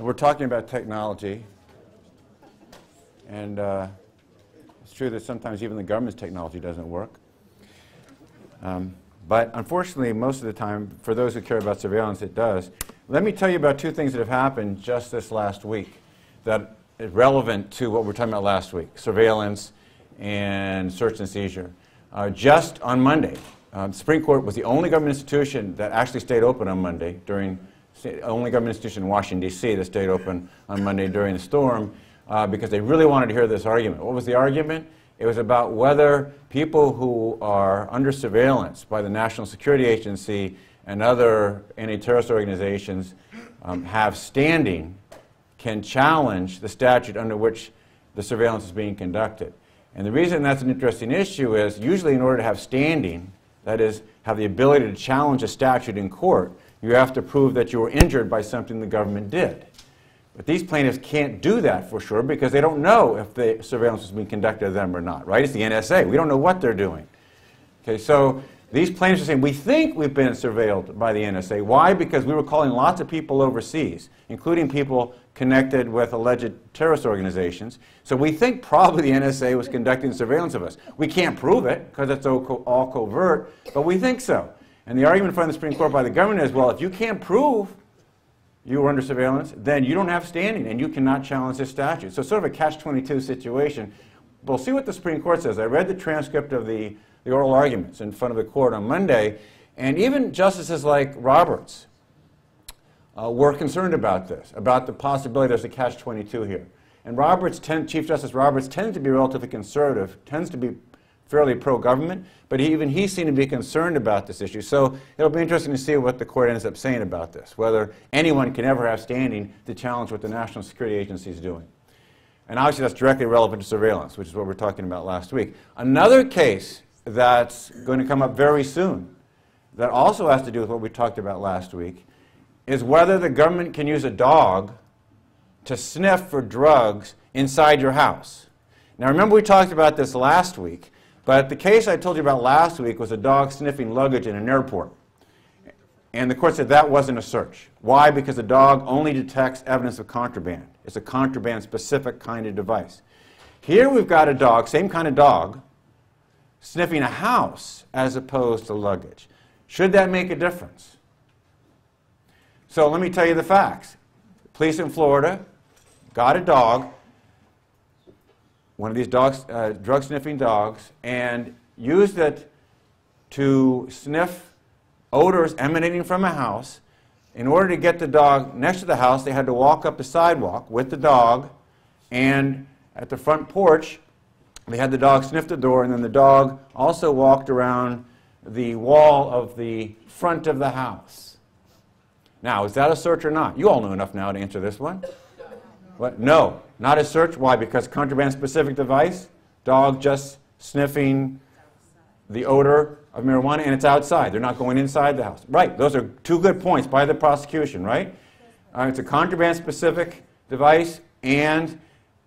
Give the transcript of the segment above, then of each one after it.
we're talking about technology, and uh, it's true that sometimes even the government's technology doesn't work. Um, but unfortunately, most of the time, for those who care about surveillance, it does. Let me tell you about two things that have happened just this last week that is relevant to what we are talking about last week, surveillance and search and seizure. Uh, just on Monday, uh, the Supreme Court was the only government institution that actually stayed open on Monday during only government institution in Washington, D.C. that stayed open on Monday during the storm uh, because they really wanted to hear this argument. What was the argument? It was about whether people who are under surveillance by the National Security Agency and other anti-terrorist organizations um, have standing can challenge the statute under which the surveillance is being conducted. And the reason that's an interesting issue is usually in order to have standing, that is, have the ability to challenge a statute in court, you have to prove that you were injured by something the government did. But these plaintiffs can't do that for sure because they don't know if the surveillance was being conducted of them or not, right? It's the NSA. We don't know what they're doing. Okay, so these plaintiffs are saying, we think we've been surveilled by the NSA. Why? Because we were calling lots of people overseas, including people connected with alleged terrorist organizations. So we think probably the NSA was conducting surveillance of us. We can't prove it because it's all, co all covert, but we think so. And the argument from the Supreme Court by the government is, well, if you can't prove you were under surveillance, then you don't have standing and you cannot challenge this statute. So sort of a catch-22 situation. We'll see what the Supreme Court says. I read the transcript of the, the oral arguments in front of the court on Monday, and even justices like Roberts, uh, were concerned about this, about the possibility there's a catch-22 here. And Roberts, Chief Justice Roberts tends to be relatively conservative, tends to be fairly pro-government, but even he seemed to be concerned about this issue. So it'll be interesting to see what the court ends up saying about this, whether anyone can ever have standing to challenge what the National Security Agency is doing. And obviously that's directly relevant to surveillance, which is what we are talking about last week. Another case that's going to come up very soon that also has to do with what we talked about last week is whether the government can use a dog to sniff for drugs inside your house. Now remember we talked about this last week, but the case I told you about last week was a dog sniffing luggage in an airport. And the court said that wasn't a search. Why? Because the dog only detects evidence of contraband. It's a contraband specific kind of device. Here we've got a dog, same kind of dog, sniffing a house as opposed to luggage. Should that make a difference? So let me tell you the facts. Police in Florida got a dog, one of these dogs, uh, drug sniffing dogs, and used it to sniff odors emanating from a house. In order to get the dog next to the house, they had to walk up the sidewalk with the dog, and at the front porch, they had the dog sniff the door, and then the dog also walked around the wall of the front of the house. Now, is that a search or not? You all know enough now to answer this one. What? No, not a search. Why? Because contraband specific device, dog just sniffing the odor of marijuana and it's outside. They're not going inside the house. Right, those are two good points by the prosecution, right? Uh, it's a contraband specific device and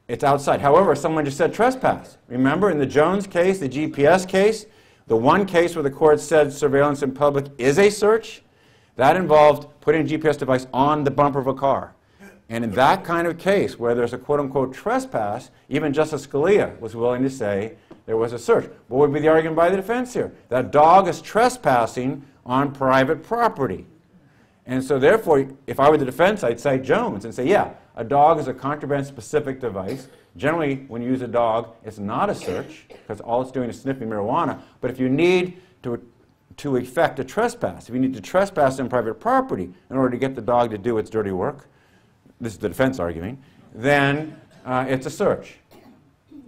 it's outside. However, someone just said trespass. Remember in the Jones case, the GPS case, the one case where the court said surveillance in public is a search, that involved putting a GPS device on the bumper of a car. And in that kind of case, where there's a quote-unquote trespass, even Justice Scalia was willing to say there was a search. What would be the argument by the defense here? That dog is trespassing on private property. And so therefore, if I were the defense, I'd cite Jones and say, yeah, a dog is a contraband-specific device. Generally, when you use a dog, it's not a search, because all it's doing is sniffing marijuana. But if you need to to effect a trespass. If you need to trespass on private property in order to get the dog to do its dirty work, this is the defense arguing, then uh, it's a search.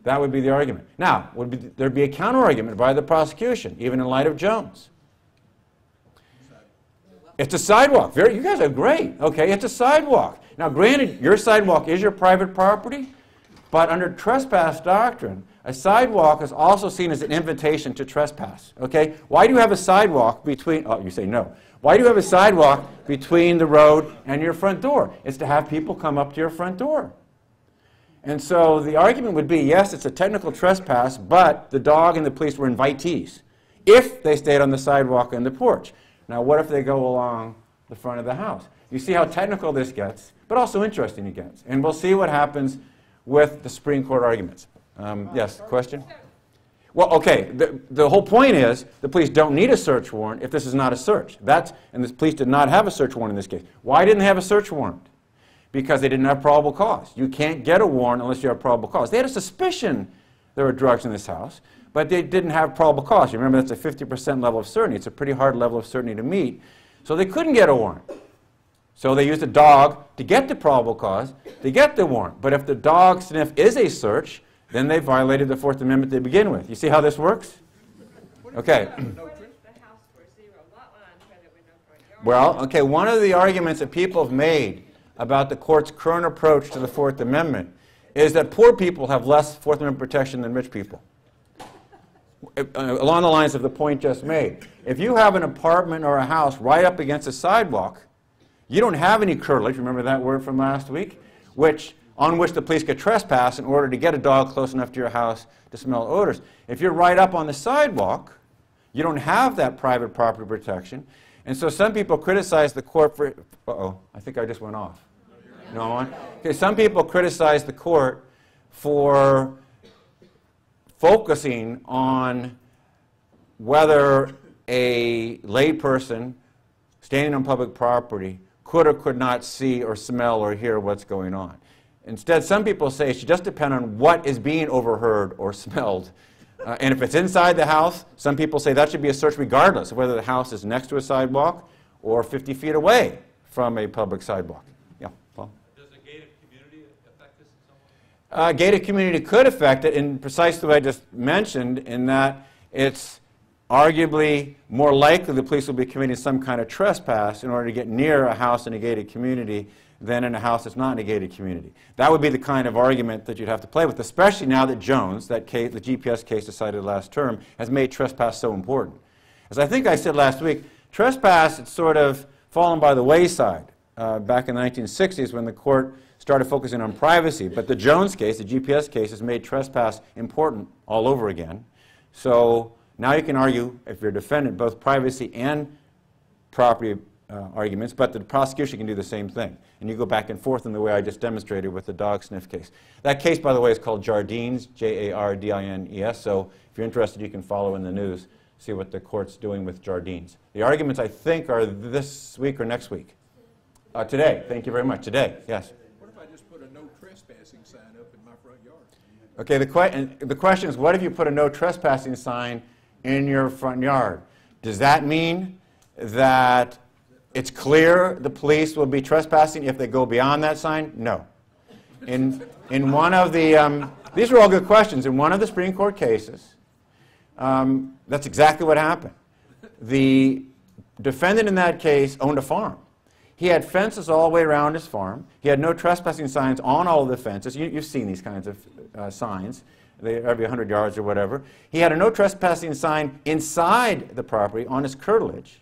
That would be the argument. Now, would be, there'd be a counter-argument by the prosecution, even in light of Jones. It's a sidewalk. Very, you guys are great. Okay, it's a sidewalk. Now, granted, your sidewalk is your private property, but under trespass doctrine, a sidewalk is also seen as an invitation to trespass. Okay? Why do you have a sidewalk between, oh, you say no. Why do you have a sidewalk between the road and your front door? It's to have people come up to your front door. And so the argument would be yes, it's a technical trespass, but the dog and the police were invitees if they stayed on the sidewalk and the porch. Now, what if they go along the front of the house? You see how technical this gets? but also interesting it gets. And we'll see what happens with the Supreme Court arguments. Um, yes, question? Well, okay, the, the whole point is the police don't need a search warrant if this is not a search. That's, and the police did not have a search warrant in this case. Why didn't they have a search warrant? Because they didn't have probable cause. You can't get a warrant unless you have probable cause. They had a suspicion there were drugs in this house, but they didn't have probable cause. You remember, that's a 50% level of certainty. It's a pretty hard level of certainty to meet. So they couldn't get a warrant. So they used a dog to get the probable cause, to get the warrant. But if the dog sniff is a search, then they violated the Fourth Amendment to begin with. You see how this works? Okay. Well, okay, one of the arguments that people have made about the court's current approach to the Fourth Amendment is that poor people have less Fourth Amendment protection than rich people. Along the lines of the point just made. If you have an apartment or a house right up against a sidewalk, you don't have any curtilage, remember that word from last week, which on which the police could trespass in order to get a dog close enough to your house to smell odors. If you're right up on the sidewalk, you don't have that private property protection. And so some people criticize the court for, uh-oh, I think I just went off. No on? Okay, some people criticize the court for focusing on whether a layperson standing on public property could or could not see or smell or hear what's going on. Instead, some people say it should just depend on what is being overheard or smelled. Uh, and if it's inside the house, some people say that should be a search regardless of whether the house is next to a sidewalk or 50 feet away from a public sidewalk. Yeah, Paul? Does a gated community affect this in some way? Uh, gated community could affect it in precisely the way I just mentioned, in that it's arguably more likely the police will be committing some kind of trespass in order to get near a house in a gated community than in a house that's not in a gated community. That would be the kind of argument that you'd have to play with, especially now that Jones, that case, the GPS case decided last term, has made trespass so important. As I think I said last week, trespass had sort of fallen by the wayside uh, back in the 1960s when the court started focusing on privacy. But the Jones case, the GPS case, has made trespass important all over again. So now you can argue, if you're a defendant, both privacy and property uh, arguments, but the prosecution can do the same thing. And you go back and forth in the way I just demonstrated with the dog sniff case. That case, by the way, is called Jardines, J-A-R-D-I-N-E-S, so if you're interested, you can follow in the news, see what the court's doing with Jardines. The arguments, I think, are this week or next week. Uh, today, thank you very much. Today, yes. What if I just put a no trespassing sign up in my front yard? Okay, the, que the question is, what if you put a no trespassing sign in your front yard? Does that mean that it's clear the police will be trespassing if they go beyond that sign? No. In, in one of the, um, these are all good questions. In one of the Supreme Court cases, um, that's exactly what happened. The defendant in that case owned a farm. He had fences all the way around his farm. He had no trespassing signs on all of the fences. You, have seen these kinds of uh, signs, they, every 100 yards or whatever. He had a no trespassing sign inside the property on his curtilage.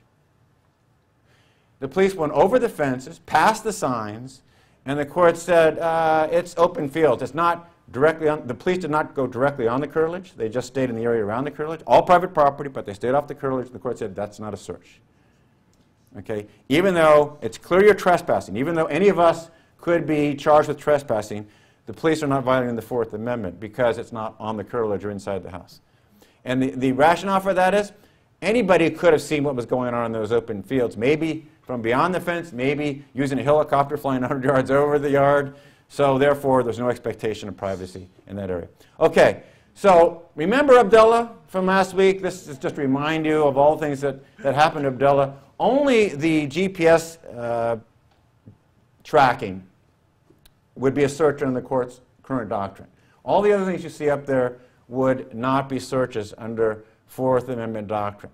The police went over the fences, past the signs, and the court said uh, it's open fields. It's not directly on, the police did not go directly on the curtilage. They just stayed in the area around the curtilage. All private property, but they stayed off the curtilage. The court said that's not a search. Okay? Even though it's clear you're trespassing, even though any of us could be charged with trespassing, the police are not violating the Fourth Amendment because it's not on the curtilage or inside the house. And the, the rationale for that is anybody could have seen what was going on in those open fields. Maybe from beyond the fence, maybe using a helicopter flying 100 yards over the yard. So therefore, there's no expectation of privacy in that area. Okay, so remember Abdullah from last week? This is just to remind you of all things that, that happened to Abdullah. Only the GPS uh, tracking would be a search under the court's current doctrine. All the other things you see up there would not be searches under Fourth Amendment doctrine.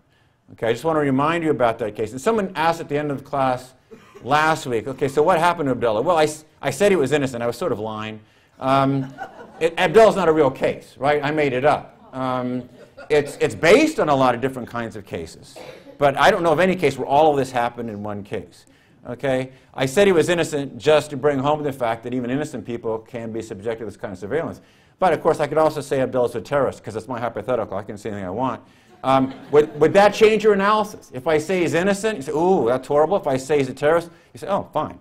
Okay, I just want to remind you about that case. And someone asked at the end of the class last week, okay, so what happened to Abdullah? Well, I, I said he was innocent. I was sort of lying. Um, it, Abdullah's not a real case, right? I made it up. Um, it's, it's based on a lot of different kinds of cases. But I don't know of any case where all of this happened in one case. Okay? I said he was innocent just to bring home the fact that even innocent people can be subjected to this kind of surveillance. But of course, I could also say Abdullah's a terrorist because it's my hypothetical. I can say anything I want. Um, would, would that change your analysis? If I say he's innocent, you say, ooh, that's horrible. If I say he's a terrorist, you say, oh, fine.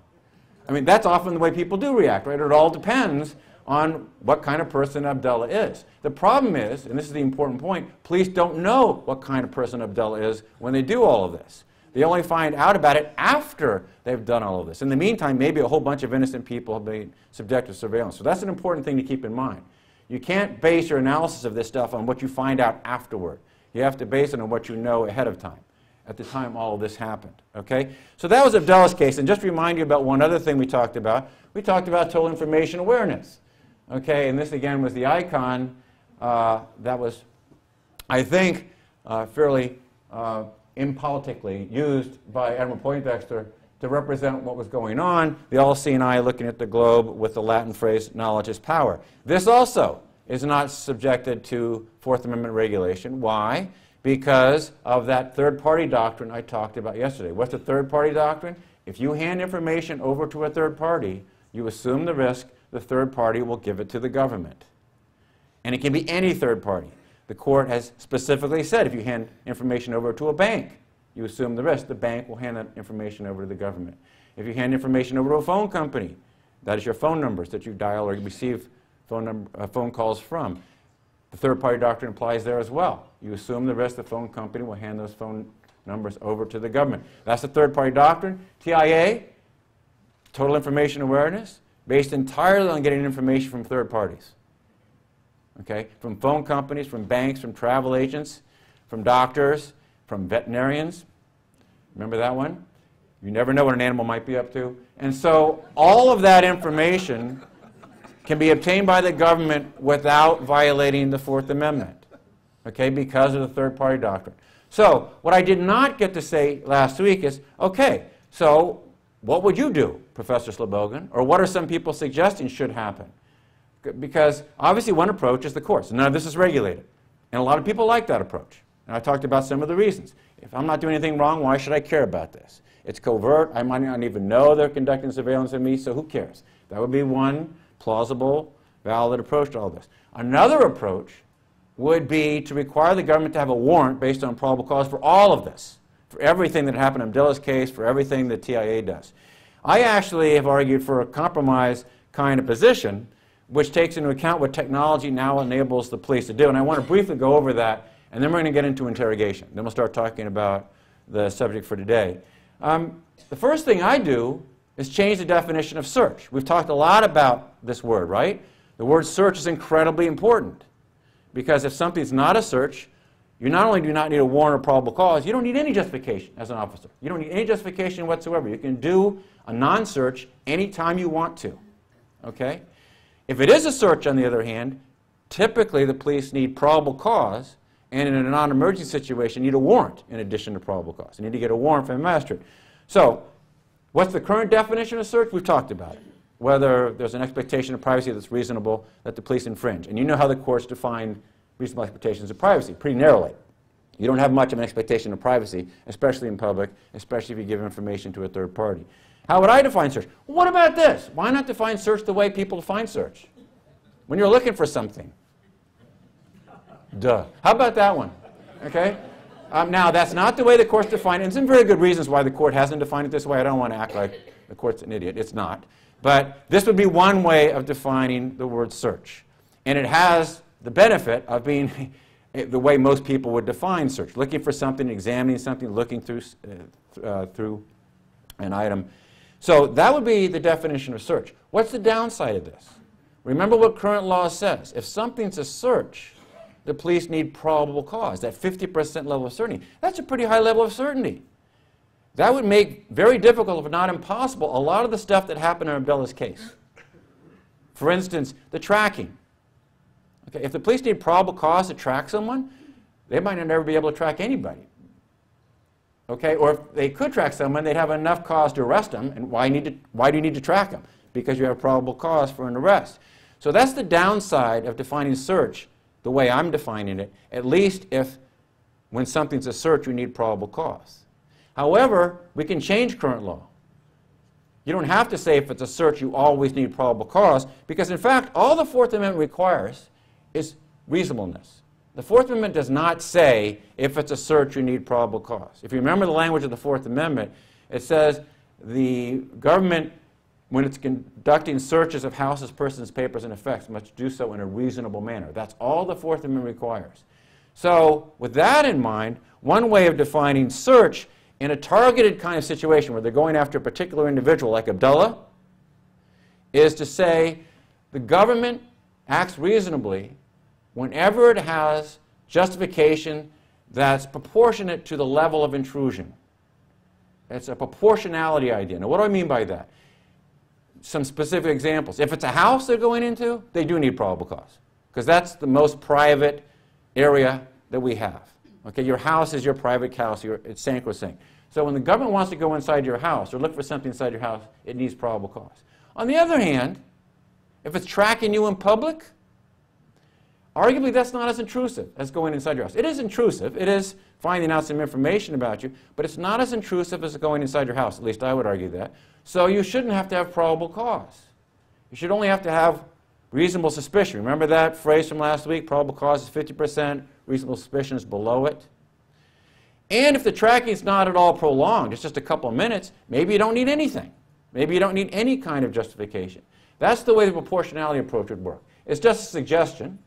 I mean, that's often the way people do react, right? It all depends on what kind of person Abdullah is. The problem is, and this is the important point, police don't know what kind of person Abdullah is when they do all of this. They only find out about it after they've done all of this. In the meantime, maybe a whole bunch of innocent people have been subjected to surveillance. So that's an important thing to keep in mind. You can't base your analysis of this stuff on what you find out afterward. You have to base it on what you know ahead of time, at the time all of this happened. Okay? So that was Abdullah's case. And just to remind you about one other thing we talked about. We talked about total information awareness. Okay, and this again was the icon uh, that was, I think, uh, fairly uh, impolitically used by Admiral Poindexter to represent what was going on, the all-seeing eye looking at the globe with the Latin phrase, knowledge is power. This also is not subjected to Fourth Amendment regulation. Why? Because of that third-party doctrine I talked about yesterday. What's the third-party doctrine? If you hand information over to a third party, you assume the risk the third party will give it to the government. And it can be any third party. The court has specifically said if you hand information over to a bank, you assume the risk. The bank will hand that information over to the government. If you hand information over to a phone company, that is your phone numbers that you dial or receive phone, number, uh, phone calls from. The third party doctrine applies there as well. You assume the rest of the phone company will hand those phone numbers over to the government. That's the third party doctrine. TIA, total information awareness, based entirely on getting information from third parties. Okay? From phone companies, from banks, from travel agents, from doctors, from veterinarians. Remember that one? You never know what an animal might be up to. And so all of that information can be obtained by the government without violating the Fourth Amendment, okay, because of the third party doctrine. So, what I did not get to say last week is okay, so what would you do, Professor Slobogin? Or what are some people suggesting should happen? Because obviously, one approach is the courts. None of this is regulated. And a lot of people like that approach. And I talked about some of the reasons. If I'm not doing anything wrong, why should I care about this? It's covert. I might not even know they're conducting surveillance of me, so who cares? That would be one plausible, valid approach to all this. Another approach would be to require the government to have a warrant based on probable cause for all of this, for everything that happened in Abdullah's case, for everything that TIA does. I actually have argued for a compromise kind of position, which takes into account what technology now enables the police to do. And I want to briefly go over that, and then we're going to get into interrogation. Then we'll start talking about the subject for today. Um, the first thing I do is change the definition of search. We've talked a lot about this word, right? The word search is incredibly important because if something's not a search, you not only do not need a warrant or probable cause, you don't need any justification as an officer. You don't need any justification whatsoever. You can do a non-search anytime you want to. Okay? If it is a search, on the other hand, typically the police need probable cause, and in a non-emergency situation, need a warrant in addition to probable cause. You need to get a warrant from a magistrate. So What's the current definition of search? We've talked about it. Whether there's an expectation of privacy that's reasonable that the police infringe. And you know how the courts define reasonable expectations of privacy, pretty narrowly. You don't have much of an expectation of privacy, especially in public, especially if you give information to a third party. How would I define search? What about this? Why not define search the way people define search? When you're looking for something. Duh. How about that one? Okay? Um, now, that's not the way the court's defined it. And some very good reasons why the court hasn't defined it this way. I don't want to act like the court's an idiot. It's not. But this would be one way of defining the word search. And it has the benefit of being the way most people would define search looking for something, examining something, looking through, uh, uh, through an item. So that would be the definition of search. What's the downside of this? Remember what current law says. If something's a search, the police need probable cause, that 50% level of certainty. That's a pretty high level of certainty. That would make very difficult, if not impossible, a lot of the stuff that happened in Abdullah's case. For instance, the tracking. Okay, if the police need probable cause to track someone, they might never be able to track anybody. Okay, or if they could track someone, they'd have enough cause to arrest them. And why, need to, why do you need to track them? Because you have probable cause for an arrest. So that's the downside of defining search the way I'm defining it, at least if when something's a search, you need probable cause. However, we can change current law. You don't have to say if it's a search, you always need probable cause, because in fact, all the Fourth Amendment requires is reasonableness. The Fourth Amendment does not say if it's a search, you need probable cause. If you remember the language of the Fourth Amendment, it says the government when it's conducting searches of houses, persons, papers, and effects, must do so in a reasonable manner. That's all the Fourth Amendment requires. So, with that in mind, one way of defining search in a targeted kind of situation where they're going after a particular individual, like Abdullah, is to say the government acts reasonably whenever it has justification that's proportionate to the level of intrusion. It's a proportionality idea. Now, what do I mean by that? Some specific examples. If it's a house they're going into, they do need probable cause, because that's the most private area that we have. Okay, your house is your private house, your, it's sacrosanct. So when the government wants to go inside your house or look for something inside your house, it needs probable cause. On the other hand, if it's tracking you in public, arguably that's not as intrusive as going inside your house. It is intrusive. It is finding out some information about you, but it's not as intrusive as going inside your house. At least I would argue that. So you shouldn't have to have probable cause. You should only have to have reasonable suspicion. Remember that phrase from last week? Probable cause is 50%, reasonable suspicion is below it. And if the tracking is not at all prolonged, it's just a couple of minutes, maybe you don't need anything. Maybe you don't need any kind of justification. That's the way the proportionality approach would work. It's just a suggestion.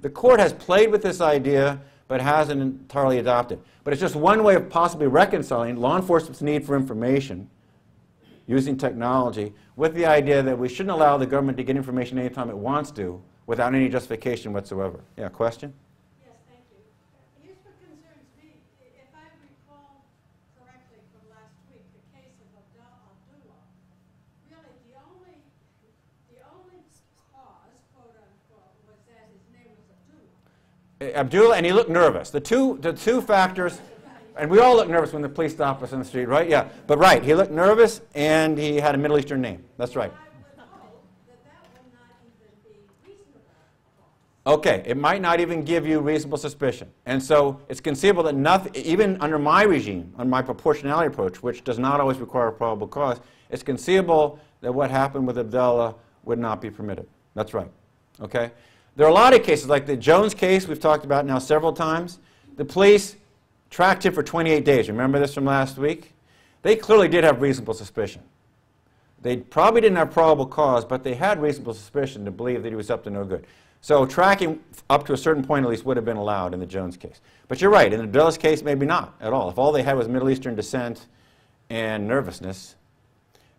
The court has played with this idea but hasn't entirely adopted. But it's just one way of possibly reconciling law enforcement's need for information using technology with the idea that we shouldn't allow the government to get information anytime it wants to without any justification whatsoever. Yeah, question? Yes, thank you. Here's what concerns me. I- If I recall correctly from last week, the case of Abdul- Abdullah, really the only, the only cause, quote unquote, was that his name was Abdullah. And he looked nervous. The two, the two factors, and we all look nervous when the police stop us on the street, right? Yeah, but right, he looked nervous and he had a Middle Eastern name. That's right. Okay, it might not even give you reasonable suspicion. And so it's conceivable that nothing, even under my regime, on my proportionality approach, which does not always require a probable cause, it's conceivable that what happened with Abdullah would not be permitted. That's right. Okay? There are a lot of cases, like the Jones case we've talked about now several times. The police tracked him for 28 days. Remember this from last week? They clearly did have reasonable suspicion. They probably didn't have probable cause, but they had reasonable suspicion to believe that he was up to no good. So tracking up to a certain point at least would have been allowed in the Jones case. But you're right, in the Abdullah case, maybe not at all. If all they had was Middle Eastern descent and nervousness,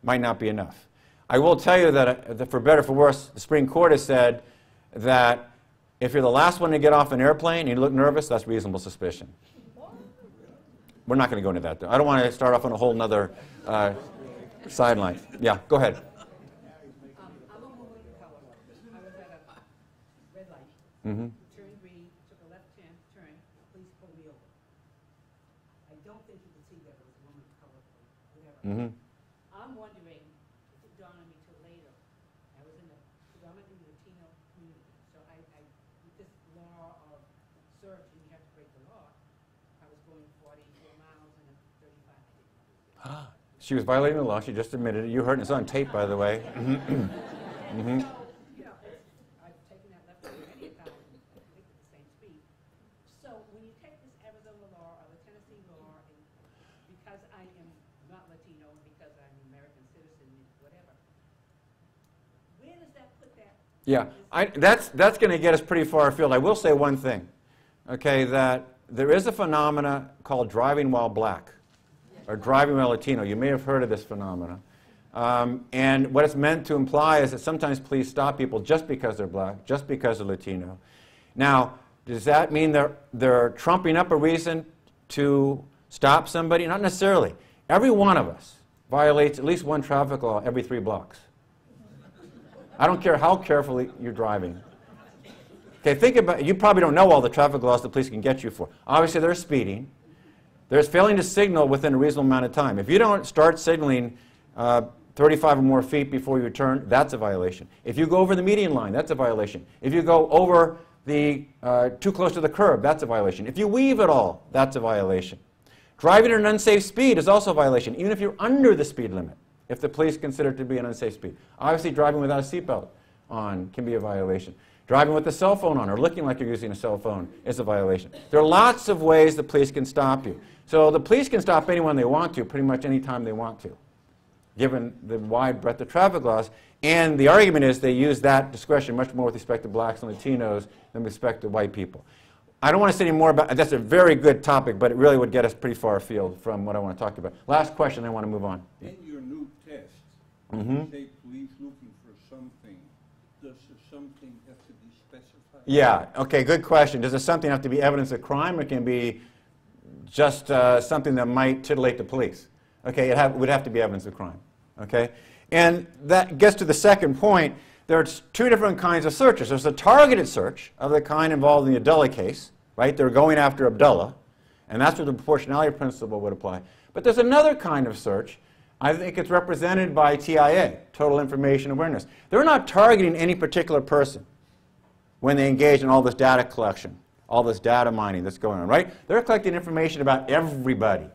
might not be enough. I will tell you that, uh, that for better or for worse, the Supreme Court has said that if you're the last one to get off an airplane and you look nervous, that's reasonable suspicion. We're not going to go into that. Though. I don't want to start off on a whole nother uh, sideline. Yeah, go ahead. Um, I'm a woman of color. I was at a red light, Mm-hmm. turned green, took a left-hand turn, police pulled me over. I don't think you could see that it was a woman of color, or whatever. Mm-hmm. I'm wondering, if it dawned on me till later, I was in a predominantly Latino community, so I, I, with this law of search and you have to break the law, I was going forty-four miles and a thirty-five. I didn't know. She was violating the law. She just admitted it. You heard it. It's on tape, by the way. Mm-hmm. You know, it's, I've taken that left turn many times, and I think at the same speed. So when you take this Arizona law or the Tennessee law, because I am not Latino, because I'm an American citizen, whatever, where does that put that? Yeah, I, that's, that's going to get us pretty far afield. I will say one thing, okay, that there is a phenomena called driving while black, or driving while Latino. You may have heard of this phenomenon. Um, and what it's meant to imply is that sometimes police stop people just because they're black, just because they're Latino. Now, does that mean they're, they're trumping up a reason to stop somebody? Not necessarily. Every one of us violates at least one traffic law every three blocks. I don't care how carefully you're driving. Okay, think about you probably don't know all the traffic laws the police can get you for. Obviously, there's speeding. There's failing to signal within a reasonable amount of time. If you don't start signaling uh, 35 or more feet before you turn, that's a violation. If you go over the median line, that's a violation. If you go over the uh, too close to the curb, that's a violation. If you weave at all, that's a violation. Driving at an unsafe speed is also a violation, even if you're under the speed limit, if the police consider it to be an unsafe speed. Obviously, driving without a seatbelt on can be a violation. Driving with a cell phone on or looking like you're using a cell phone is a violation. There are lots of ways the police can stop you. So the police can stop anyone they want to, pretty much any time they want to. given the wide breadth of traffic laws. And the argument is they use that discretion much more with respect to blacks and Latinos than with respect to white people. I don't want to say any more about that's a very good topic, but it really would get us pretty far afield from what I want to talk about. Last question, I want to move on. In your new test, Mm-hmm. you say police looking for something. Does the something have to be specified? Yeah, okay, good question. Does it something have to be evidence of crime or can it be just uh, something that might titillate the police? Okay, it would have to be evidence of crime. Okay? And that gets to the second point. There are two different kinds of searches. There's a targeted search of the kind involved in the Abdullah case, right? They're going after Abdullah, and that's where the proportionality principle would apply. But there's another kind of search. I think it's represented by TIA, Total Information Awareness. They're not targeting any particular person when they engage in all this data collection, all this data mining that's going on, right? They're collecting information about everybody.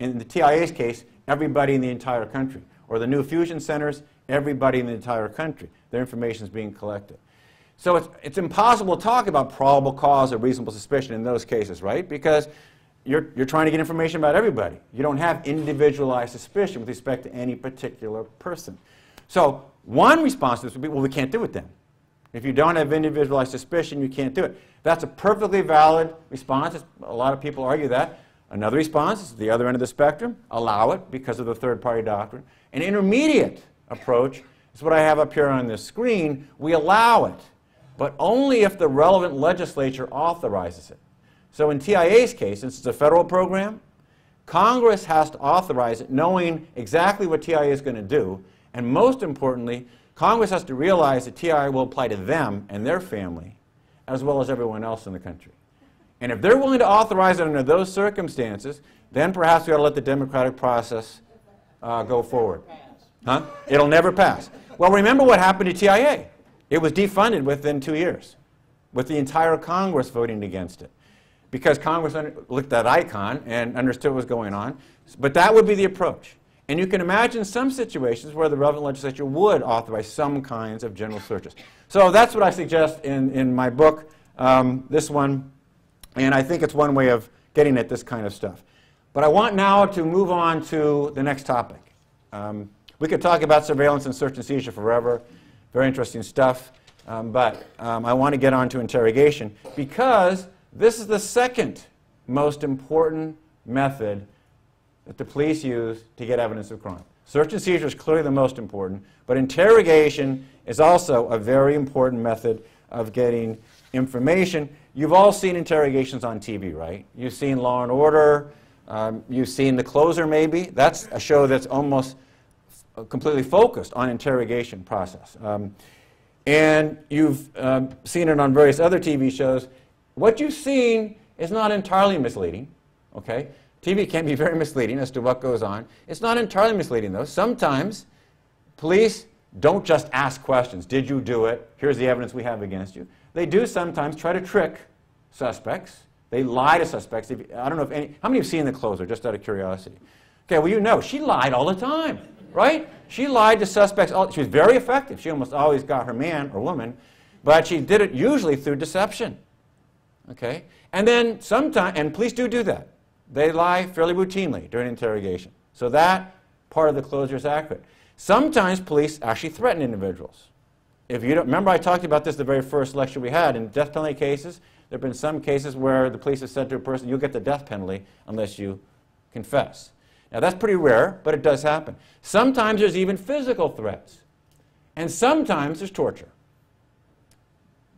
In the TIA's case, everybody in the entire country. Or the new fusion centers, everybody in the entire country. Their information is being collected. So it's, it's impossible to talk about probable cause or reasonable suspicion in those cases, right? Because you're, you're trying to get information about everybody. You don't have individualized suspicion with respect to any particular person. So one response to this would be, well, we can't do it then. If you don't have individualized suspicion, you can't do it. That's a perfectly valid response. A lot of people argue that. Another response is the other end of the spectrum. Allow it because of the third party doctrine. An intermediate approach is what I have up here on the screen. We allow it, but only if the relevant legislature authorizes it. So in TIA's case, since it's a federal program, Congress has to authorize it knowing exactly what TIA is going to do. And most importantly, Congress has to realize that TIA will apply to them and their family as well as everyone else in the country. And if they're willing to authorize it under those circumstances, then perhaps we ought to let the democratic process uh, go forward. Huh? It'll never pass. Well, remember what happened to TIA. It was defunded within two years, with the entire Congress voting against it. Because Congress looked at that icon and understood what was going on. But that would be the approach. And you can imagine some situations where the relevant legislature would authorize some kinds of general searches. So that's what I suggest in, in my book, um, this one. And I think it's one way of getting at this kind of stuff. But I want now to move on to the next topic. Um, we could talk about surveillance and search and seizure forever. Very interesting stuff. Um, but um, I want to get on to interrogation because this is the second most important method that the police use to get evidence of crime. Search and seizure is clearly the most important, but interrogation is also a very important method of getting information. You've all seen interrogations on TV, right? You've seen Law and Order. Um, you've seen The Closer, maybe. That's a show that's almost completely focused on interrogation process. Um, and you've um, seen it on various other TV shows. What you've seen is not entirely misleading, okay? TV can be very misleading as to what goes on. It's not entirely misleading, though. Sometimes police don't just ask questions. Did you do it? Here's the evidence we have against you. They do sometimes try to trick suspects. They lie to suspects. If, I don't know if any, how many have seen the closer, just out of curiosity? Okay, well, you know, she lied all the time, right? She lied to suspects. All, she was very effective. She almost always got her man or woman, but she did it usually through deception. Okay? And then sometimes, and police do do that. They lie fairly routinely during interrogation. So that part of the Closer is accurate. Sometimes police actually threaten individuals. If you don't, remember I talked about this the very first lecture we had. In death penalty cases, there have been some cases where the police have said to a person, you'll get the death penalty unless you confess. Now that's pretty rare, but it does happen. Sometimes there's even physical threats. And sometimes there's torture.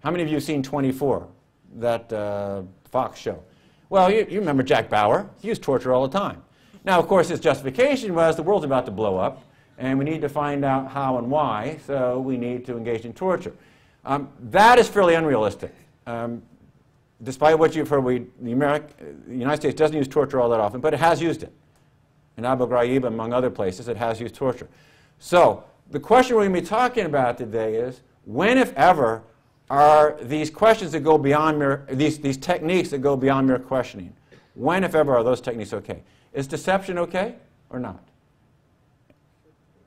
How many of you have seen 24, that uh, Fox show? Well, you, you remember Jack Bauer. He used torture all the time. Now, of course, his justification was the world's about to blow up, and we need to find out how and why, so we need to engage in torture. Um, that is fairly unrealistic. Um, despite what you've heard, we, the, Ameri- the United States doesn't use torture all that often, but it has used it. In Abu Ghraib, among other places, it has used torture. So, the question we're going to be talking about today is when, if ever, are these questions that go beyond mere, these, these techniques that go beyond mere questioning, when, if ever, are those techniques okay? Is deception okay or not?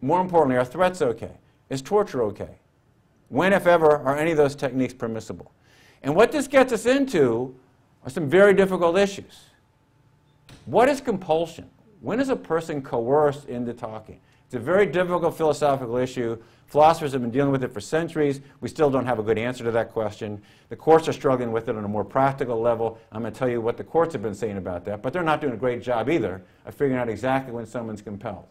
More importantly, are threats okay? Is torture okay? When, if ever, are any of those techniques permissible? And what this gets us into are some very difficult issues. What is compulsion? When is a person coerced into talking? It's a very difficult philosophical issue. Philosophers have been dealing with it for centuries. We still don't have a good answer to that question. The courts are struggling with it on a more practical level. I'm going to tell you what the courts have been saying about that, but they're not doing a great job either of figuring out exactly when someone's compelled.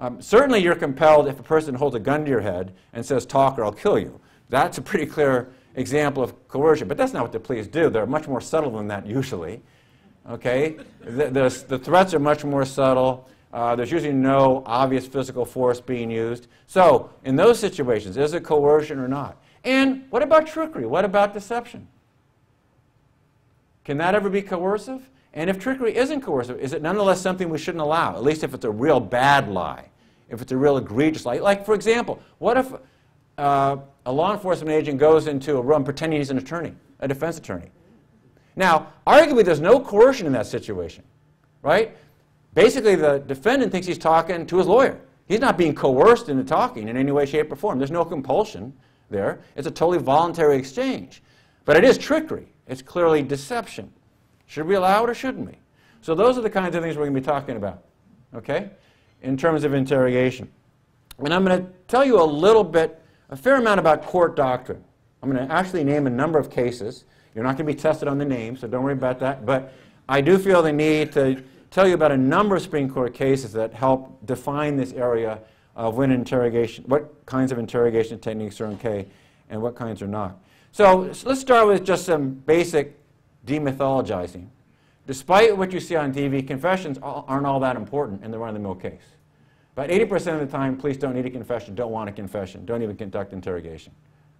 Um, certainly, you're compelled if a person holds a gun to your head and says, Talk or I'll kill you. That's a pretty clear example of coercion, but that's not what the police do. They're much more subtle than that usually. Okay? the, the, the threats are much more subtle. Uh, there's usually no obvious physical force being used. So, in those situations, is it coercion or not? And what about trickery? What about deception? Can that ever be coercive? And if trickery isn't coercive, is it nonetheless something we shouldn't allow, at least if it's a real bad lie, if it's a real egregious lie? Like, for example, what if uh, a law enforcement agent goes into a room pretending he's an attorney, a defense attorney? Now, arguably, there's no coercion in that situation, right? Basically, the defendant thinks he's talking to his lawyer. He's not being coerced into talking in any way, shape, or form. There's no compulsion there. It's a totally voluntary exchange. But it is trickery. It's clearly deception. Should we allow it or shouldn't we? So those are the kinds of things we're going to be talking about, okay, in terms of interrogation. And I'm going to tell you a little bit, a fair amount about court doctrine. I'm going to actually name a number of cases. You're not going to be tested on the name, so don't worry about that. But I do feel the need to tell you about a number of Supreme Court cases that help define this area of when interrogation, what kinds of interrogation techniques are okay and what kinds are not. So, so let's start with just some basic demythologizing. Despite what you see on TV, confessions aren't all that important in the run-of-the-mill case. About 80% of the time, police don't need a confession, don't want a confession, don't even conduct interrogation.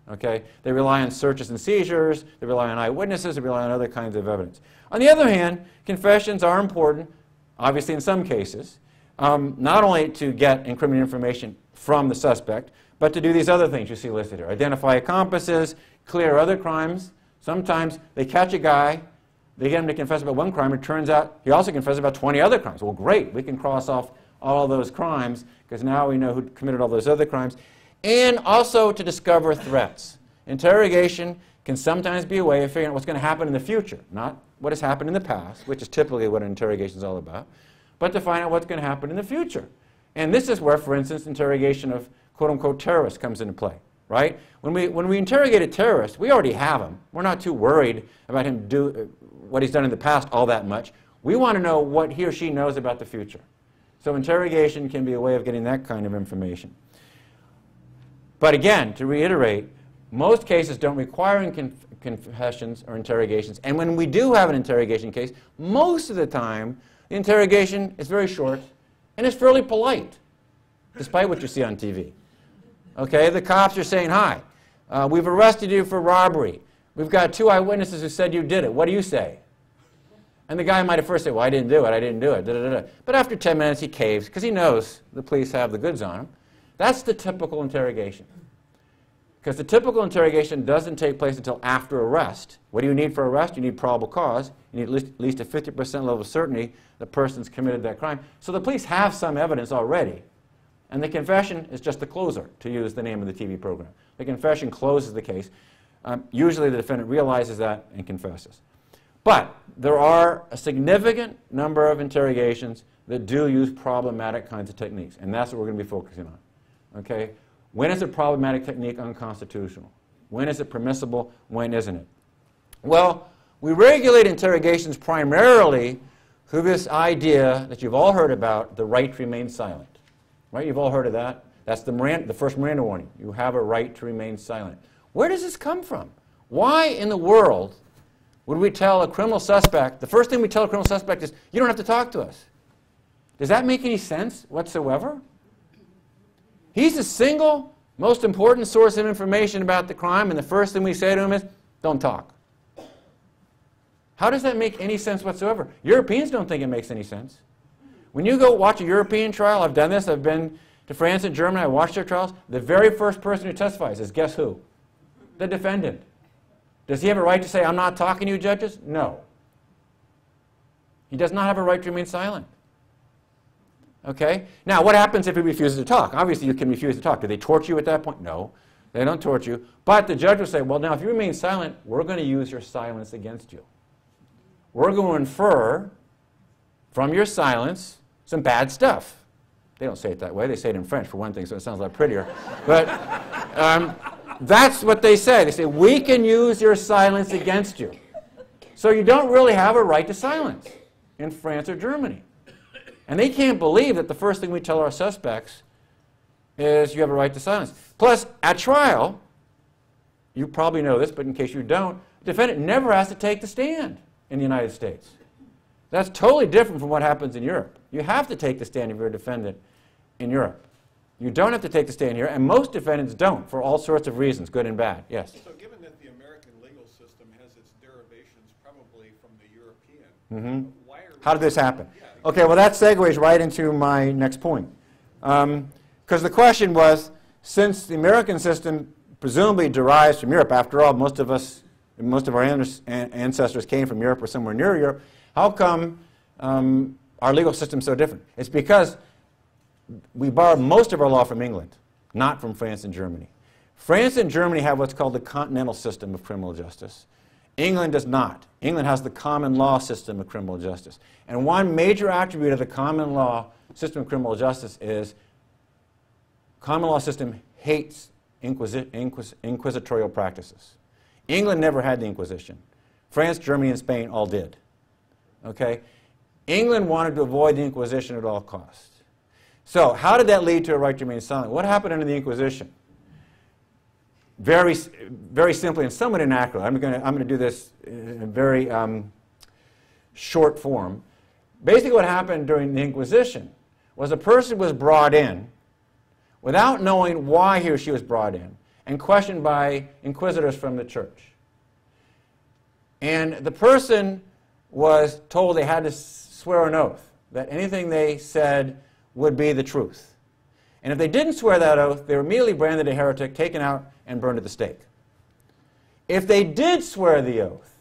Okay? They rely on searches and seizures, they rely on eyewitnesses, they rely on other kinds of evidence. On the other hand, confessions are important, obviously in some cases, um, not only to get incriminating information from the suspect, but to do these other things you see listed here. Identify accomplices, clear other crimes, Sometimes they catch a guy, they get him to confess about one crime, it turns out he also confessed about 20 other crimes. Well, great, we can cross off all those crimes because now we know who committed all those other crimes. And also to discover threats. Interrogation can sometimes be a way of figuring out what's going to happen in the future, not what has happened in the past, which is typically what an interrogation is all about, but to find out what's going to happen in the future. And this is where, for instance, interrogation of quote unquote terrorists comes into play right? When we, when we interrogate a terrorist, we already have him. We're not too worried about him do uh, what he's done in the past all that much. We want to know what he or she knows about the future. So interrogation can be a way of getting that kind of information. But again, to reiterate, most cases don't require conf confessions or interrogations. And when we do have an interrogation case, most of the time, the interrogation is very short and it's fairly polite, despite what you see on TV. Okay, the cops are saying, hi, uh, we've arrested you for robbery. We've got two eyewitnesses who said you did it. What do you say? And the guy might at first say, well, I didn't do it, I didn't do it. Da, da, da. But after 10 minutes, he caves because he knows the police have the goods on him. That's the typical interrogation. Because the typical interrogation doesn't take place until after arrest. What do you need for arrest? You need probable cause. You need at least, at least a 50% level of certainty the person's committed that crime. So the police have some evidence already and the confession is just the closer, to use the name of the TV program. The confession closes the case. Um, usually the defendant realizes that and confesses. But there are a significant number of interrogations that do use problematic kinds of techniques, and that's what we're going to be focusing on. Okay? When is a problematic technique unconstitutional? When is it permissible? When isn't it? Well, we regulate interrogations primarily through this idea that you've all heard about, the right to remain silent. Right? You've all heard of that. That's the, Miranda, the first Miranda warning. You have a right to remain silent. Where does this come from? Why in the world would we tell a criminal suspect, the first thing we tell a criminal suspect is, you don't have to talk to us? Does that make any sense whatsoever? He's the single most important source of information about the crime, and the first thing we say to him is, don't talk. How does that make any sense whatsoever? Europeans don't think it makes any sense. When you go watch a European trial, I've done this, I've been to France and Germany, I watched their trials, the very first person who testifies is guess who? The defendant. Does he have a right to say, I'm not talking to you, judges? No. He does not have a right to remain silent. Okay? Now, what happens if he refuses to talk? Obviously, you can refuse to talk. Do they torture you at that point? No. They don't torture you. But the judge will say, well, now, if you remain silent, we're going to use your silence against you. We're going to infer from your silence some bad stuff. They don't say it that way. They say it in French, for one thing, so it sounds a lot prettier. But um, that's what they say. They say, we can use your silence against you. So you don't really have a right to silence in France or Germany. And they can't believe that the first thing we tell our suspects is you have a right to silence. Plus, at trial, you probably know this, but in case you don't, the defendant never has to take the stand in the United States. That's totally different from what happens in Europe. You have to take the stand if you're a defendant in Europe. You don't have to take the stand here, and most defendants don't for all sorts of reasons, good and bad. Yes? So given that the American legal system has its derivations probably from the European, mm-hmm. why are? How did this happen? Okay, well, that segues right into my next point. Because the question was, since the American system presumably derives from Europe, after all, most of us, most of our an- an- ancestors came from Europe or somewhere near Europe, how come um, our legal system is so different? It's because we borrowed most of our law from England, not from France and Germany. France and Germany have what's called the continental system of criminal justice. England does not. England has the common law system of criminal justice. And one major attribute of the common law system of criminal justice is common law system hates inquisi- inquis- inquisitorial practices. England never had the Inquisition. France, Germany, and Spain all did. Okay? England wanted to avoid the Inquisition at all costs. So, how did that lead to a right to remain silent? What happened under the Inquisition? Very, very simply and somewhat inaccurately, I'm going to I'm to do this in a very um, short form. Basically, what happened during the Inquisition was a person was brought in without knowing why he or she was brought in and questioned by inquisitors from the church. And the person was told they had to swear an oath that anything they said would be the truth. And if they didn't swear that oath, they were immediately branded a heretic, taken out, and burned at the stake. If they did swear the oath,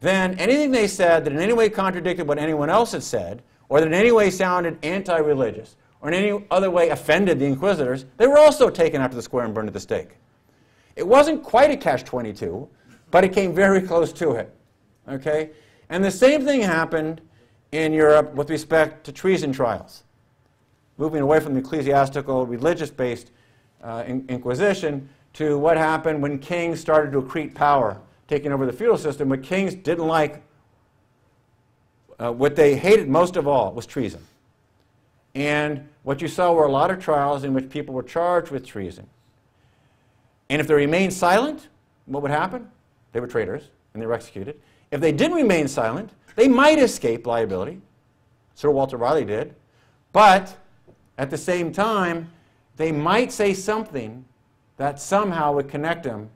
then anything they said that in any way contradicted what anyone else had said, or that in any way sounded anti religious, or in any other way offended the inquisitors, they were also taken out to the square and burned at the stake. It wasn't quite a catch 22, but it came very close to it. Okay? And the same thing happened in Europe with respect to treason trials. Moving away from the ecclesiastical, religious based uh, in- inquisition to what happened when kings started to accrete power, taking over the feudal system. What kings didn't like, uh, what they hated most of all, was treason. And what you saw were a lot of trials in which people were charged with treason. And if they remained silent, what would happen? They were traitors and they were executed. If they didn't remain silent, they might escape liability. Sir Walter Raleigh did. But at the same time, they might say something that somehow would connect them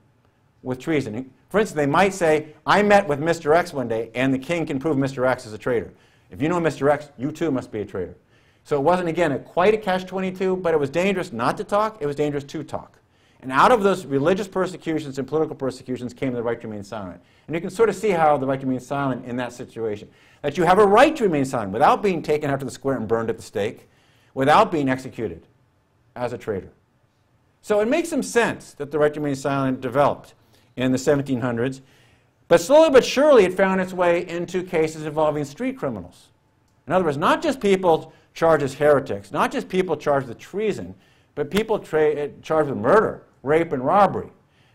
with treason. For instance, they might say, I met with Mr. X one day, and the king can prove Mr. X is a traitor. If you know Mr. X, you too must be a traitor. So it wasn't, again, a, quite a catch 22, but it was dangerous not to talk, it was dangerous to talk. And out of those religious persecutions and political persecutions came the right to remain silent. And you can sort of see how the right to remain silent in that situation. That you have a right to remain silent without being taken out to the square and burned at the stake, without being executed as a traitor. So it makes some sense that the right to remain silent developed in the 1700s. But slowly but surely it found its way into cases involving street criminals. In other words, not just people charged as heretics, not just people charged with treason, but people tra- eh, charged with murder, rape, and robbery.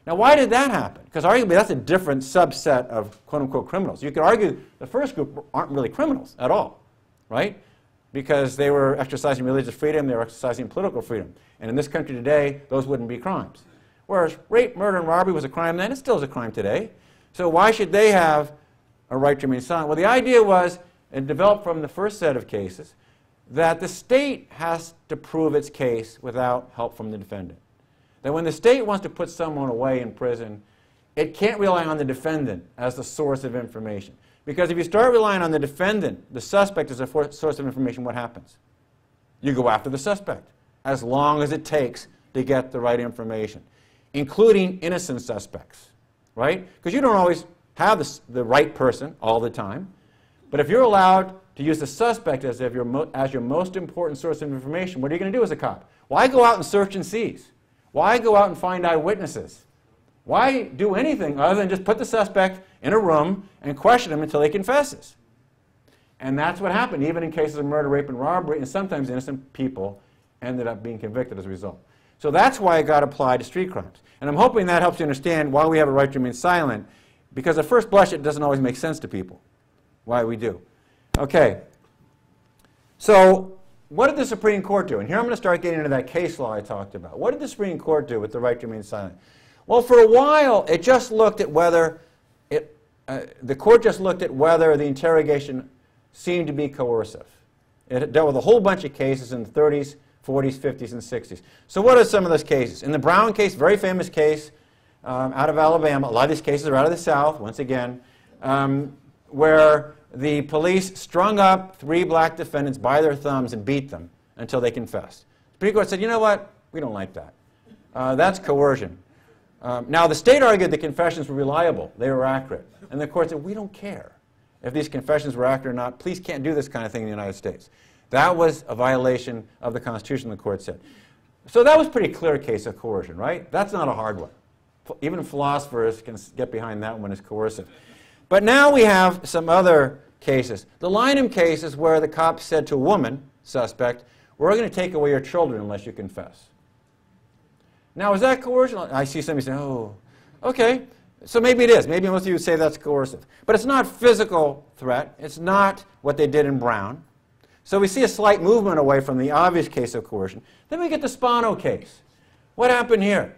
Now, why did that happen? Because arguably that's a different subset of quote unquote criminals. You could argue the first group aren't really criminals at all, right? Because they were exercising religious freedom, they were exercising political freedom. And in this country today, those wouldn't be crimes. Whereas rape, murder, and robbery was a crime then, it still is a crime today. So why should they have a right to remain silent? Well, the idea was, it developed from the first set of cases, that the state has to prove its case without help from the defendant. That when the state wants to put someone away in prison, it can't rely on the defendant as the source of information. Because if you start relying on the defendant, the suspect as a source of information, what happens? You go after the suspect as long as it takes to get the right information, including innocent suspects, right? Because you don't always have the, the right person all the time. But if you're allowed to use the suspect as, if your as your most important source of information, what are you going to do as a cop? Why go out and search and seize? Why go out and find eyewitnesses? Why do anything other than just put the suspect in a room and question him until he confesses? And that's what happened, even in cases of murder, rape, and robbery, and sometimes innocent people ended up being convicted as a result. So that's why it got applied to street crimes. And I'm hoping that helps you understand why we have a right to remain silent, because at first blush it doesn't always make sense to people why we do. Okay. So what did the Supreme Court do? And here I'm going to start getting into that case law I talked about. What did the Supreme Court do with the right to remain silent? Well, for a while, it just looked at whether it, uh, the court just looked at whether the interrogation seemed to be coercive. It dealt with a whole bunch of cases in the 30s, 40s, 50s, and 60s. So what are some of those cases? In the Brown case, very famous case um, out of Alabama, a lot of these cases are out of the South, once again, um, where the police strung up three black defendants by their thumbs and beat them until they confessed. The Supreme Court said, you know what? We don't like that. Uh, that's coercion. Um, now, the state argued the confessions were reliable. They were accurate. And the court said, we don't care if these confessions were accurate or not. Police can't do this kind of thing in the United States. That was a violation of the Constitution, the court said. So that was a pretty clear case of coercion, right? That's not a hard one. Even philosophers can get behind that one as coercive. But now we have some other cases. The Lynumn case is where the cop said to a woman, suspect, we're going to take away your children unless you confess. Now, is that coercion? I see somebody saying, oh, okay. So maybe it is. Maybe most of you would say that's coercive. But it's not physical threat. It's not what they did in Brown. So we see a slight movement away from the obvious case of coercion. Then we get the Spano case. What happened here?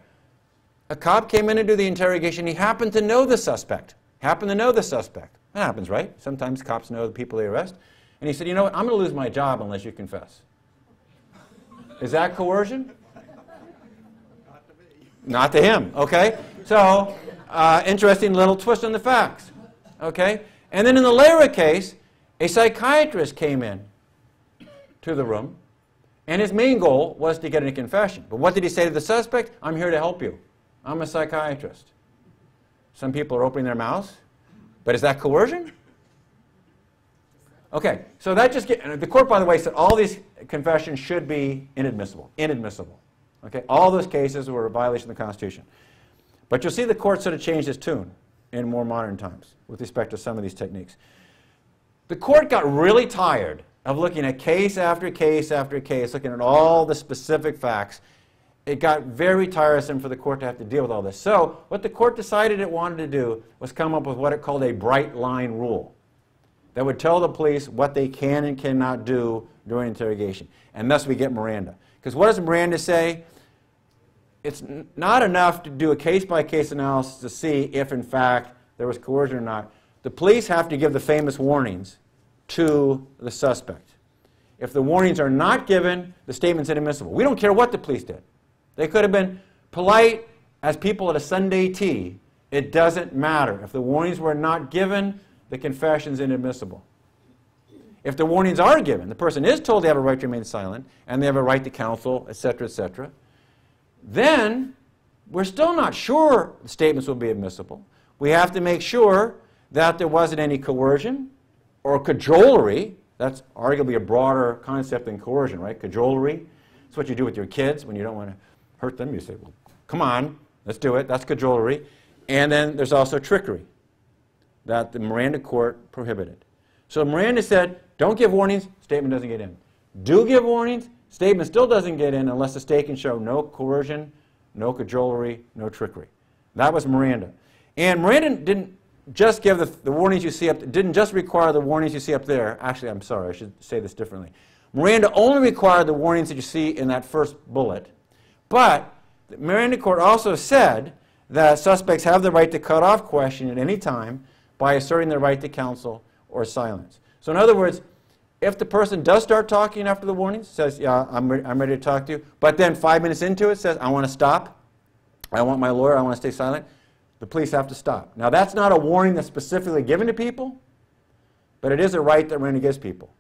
A cop came in to do the interrogation. He happened to know the suspect Happened to know the suspect. That happens, right? Sometimes cops know the people they arrest. And he said, you know what, I'm going to lose my job unless you confess. Is that coercion? Not to him, okay? So, uh, interesting little twist on the facts, okay? And then in the Leyra case, a psychiatrist came in to the room, and his main goal was to get a confession. But what did he say to the suspect? I'm here to help you. I'm a psychiatrist. Some people are opening their mouths. But is that coercion? Okay, so that just get, the court, by the way, said all these confessions should be inadmissible. Inadmissible. Okay, all those cases were a violation of the Constitution. But you'll see the court sort of changed its tune in more modern times with respect to some of these techniques. The court got really tired of looking at case after case after case, looking at all the specific facts, it got very tiresome for the court to have to deal with all this. So what the court decided it wanted to do was come up with what it called a bright line rule that would tell the police what they can and cannot do during interrogation. And thus we get Miranda. Because what does Miranda say? It's not enough to do a case-by-case analysis to see if, in fact, there was coercion or not. The police have to give the famous warnings to the suspect. If the warnings are not given, the statement's inadmissible. We don't care what the police did. They could have been polite as people at a Sunday tea. It doesn't matter. If the warnings were not given, the confession is inadmissible. If the warnings are given, the person is told they have a right to remain silent and they have a right to counsel, etc., etc., then we're still not sure the statements will be admissible. We have to make sure that there wasn't any coercion or cajolery. That's arguably a broader concept than coercion, right? Cajolery. It's what you do with your kids when you don't want to hurt them, you say, well, come on, let's do it. That's cajolery. And then there's also trickery that the Miranda court prohibited. So Miranda said, don't give warnings, statement doesn't get in. Do give warnings, statement still doesn't get in unless the state can show no coercion, no cajolery, no trickery. That was Miranda. And Miranda didn't just give the, the warnings you see up, didn't just require the warnings you see up there. Actually, I'm sorry, I should say this differently. Miranda only required the warnings that you see in that first bullet but the Miranda court also said that suspects have the right to cut off question at any time by asserting their right to counsel or silence. So in other words, if the person does start talking after the warning, says, yeah, I'm, re I'm ready to talk to you, but then five minutes into it says, I want to stop, I want my lawyer, I want to stay silent, the police have to stop. Now that's not a warning that's specifically given to people, but it is a right that Miranda gives people.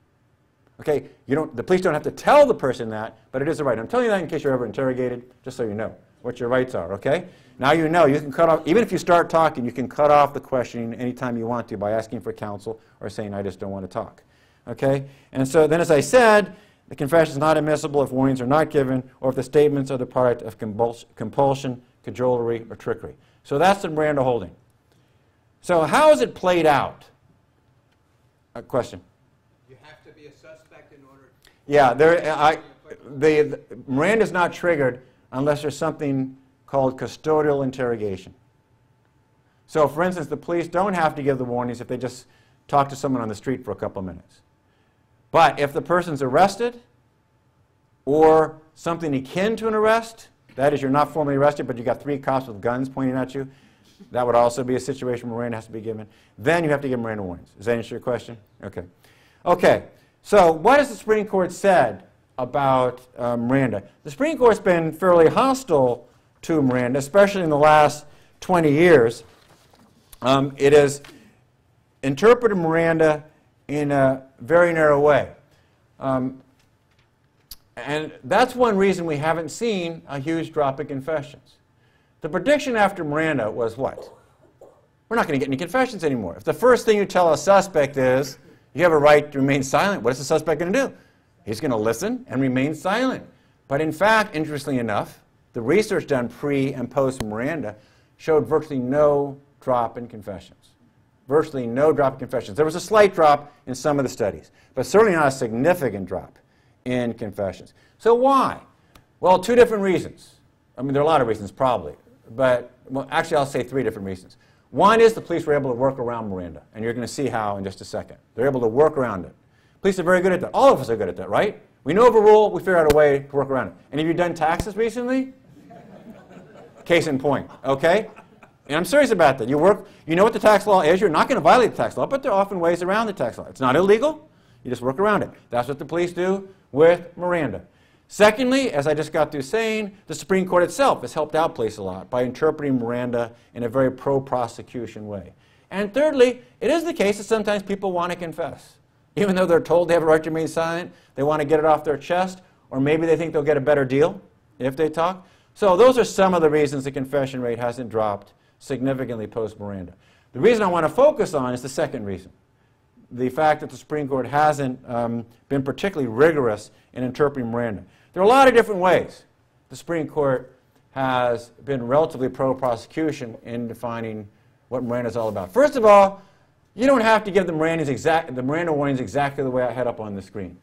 Okay, you don't, the police don't have to tell the person that, but it is a right. I'm telling you that in case you're ever interrogated, just so you know what your rights are, okay? Now you know, you can cut off, even if you start talking, you can cut off the questioning anytime you want to by asking for counsel or saying, I just don't want to talk. Okay? And so then, as I said, the confession is not admissible if warnings are not given or if the statements are the product of compulsion, cajolery, or trickery. So that's the Miranda holding. So how is it played out? A question. You have to be a suspect in order. Yeah, there, I, the, the- Miranda's not triggered unless there's something called custodial interrogation. So, for instance, the police don't have to give the warnings if they just talk to someone on the street for a couple of minutes. But if the person's arrested or something akin to an arrest, that is, you're not formally arrested, but you got three cops with guns pointing at you, that would also be a situation where Miranda has to be given. Then you have to give Miranda warnings. Does that answer your question? Okay. Okay. So, what has the Supreme Court said about uh, Miranda? The Supreme Court's been fairly hostile to Miranda, especially in the last 20 years. Um, it has interpreted Miranda in a very narrow way. Um, and that's one reason we haven't seen a huge drop in confessions. The prediction after Miranda was what? We're not going to get any confessions anymore. If the first thing you tell a suspect is you have a right to remain silent, what is the suspect going to do? He's going to listen and remain silent. But in fact, interestingly enough, the research done pre and post Miranda showed virtually no drop in confessions. Virtually no drop in confessions. There was a slight drop in some of the studies, but certainly not a significant drop in confessions. So why? Well, two different reasons. I mean, there are a lot of reasons, probably, but well, actually, I'll say three different reasons. One is the police were able to work around Miranda, and you're going to see how in just a second. They're able to work around it. Police are very good at that. All of us are good at that, right? We know of a rule, we figure out a way to work around it. And have you done taxes recently? Case in point, okay? And I'm serious about that. You work, you know what the tax law is. You're not going to violate the tax law, but there are often ways around the tax law. It's not illegal. You just work around it. That's what the police do with Miranda. Secondly, as I just got through saying, the Supreme Court itself has helped out police a lot by interpreting Miranda in a very pro-prosecution way. And thirdly, it is the case that sometimes people want to confess. Even though they're told they have a right to remain silent, they want to get it off their chest, or maybe they think they'll get a better deal if they talk. So those are some of the reasons the confession rate hasn't dropped significantly post-Miranda. The reason I want to focus on is the second reason. The fact that the Supreme Court hasn't um, been particularly rigorous in interpreting Miranda. There are a lot of different ways the Supreme Court has been relatively pro-prosecution in defining what Miranda is all about. First of all, you don't have to give the, exact, the Miranda warnings exactly the way I had up on the screen.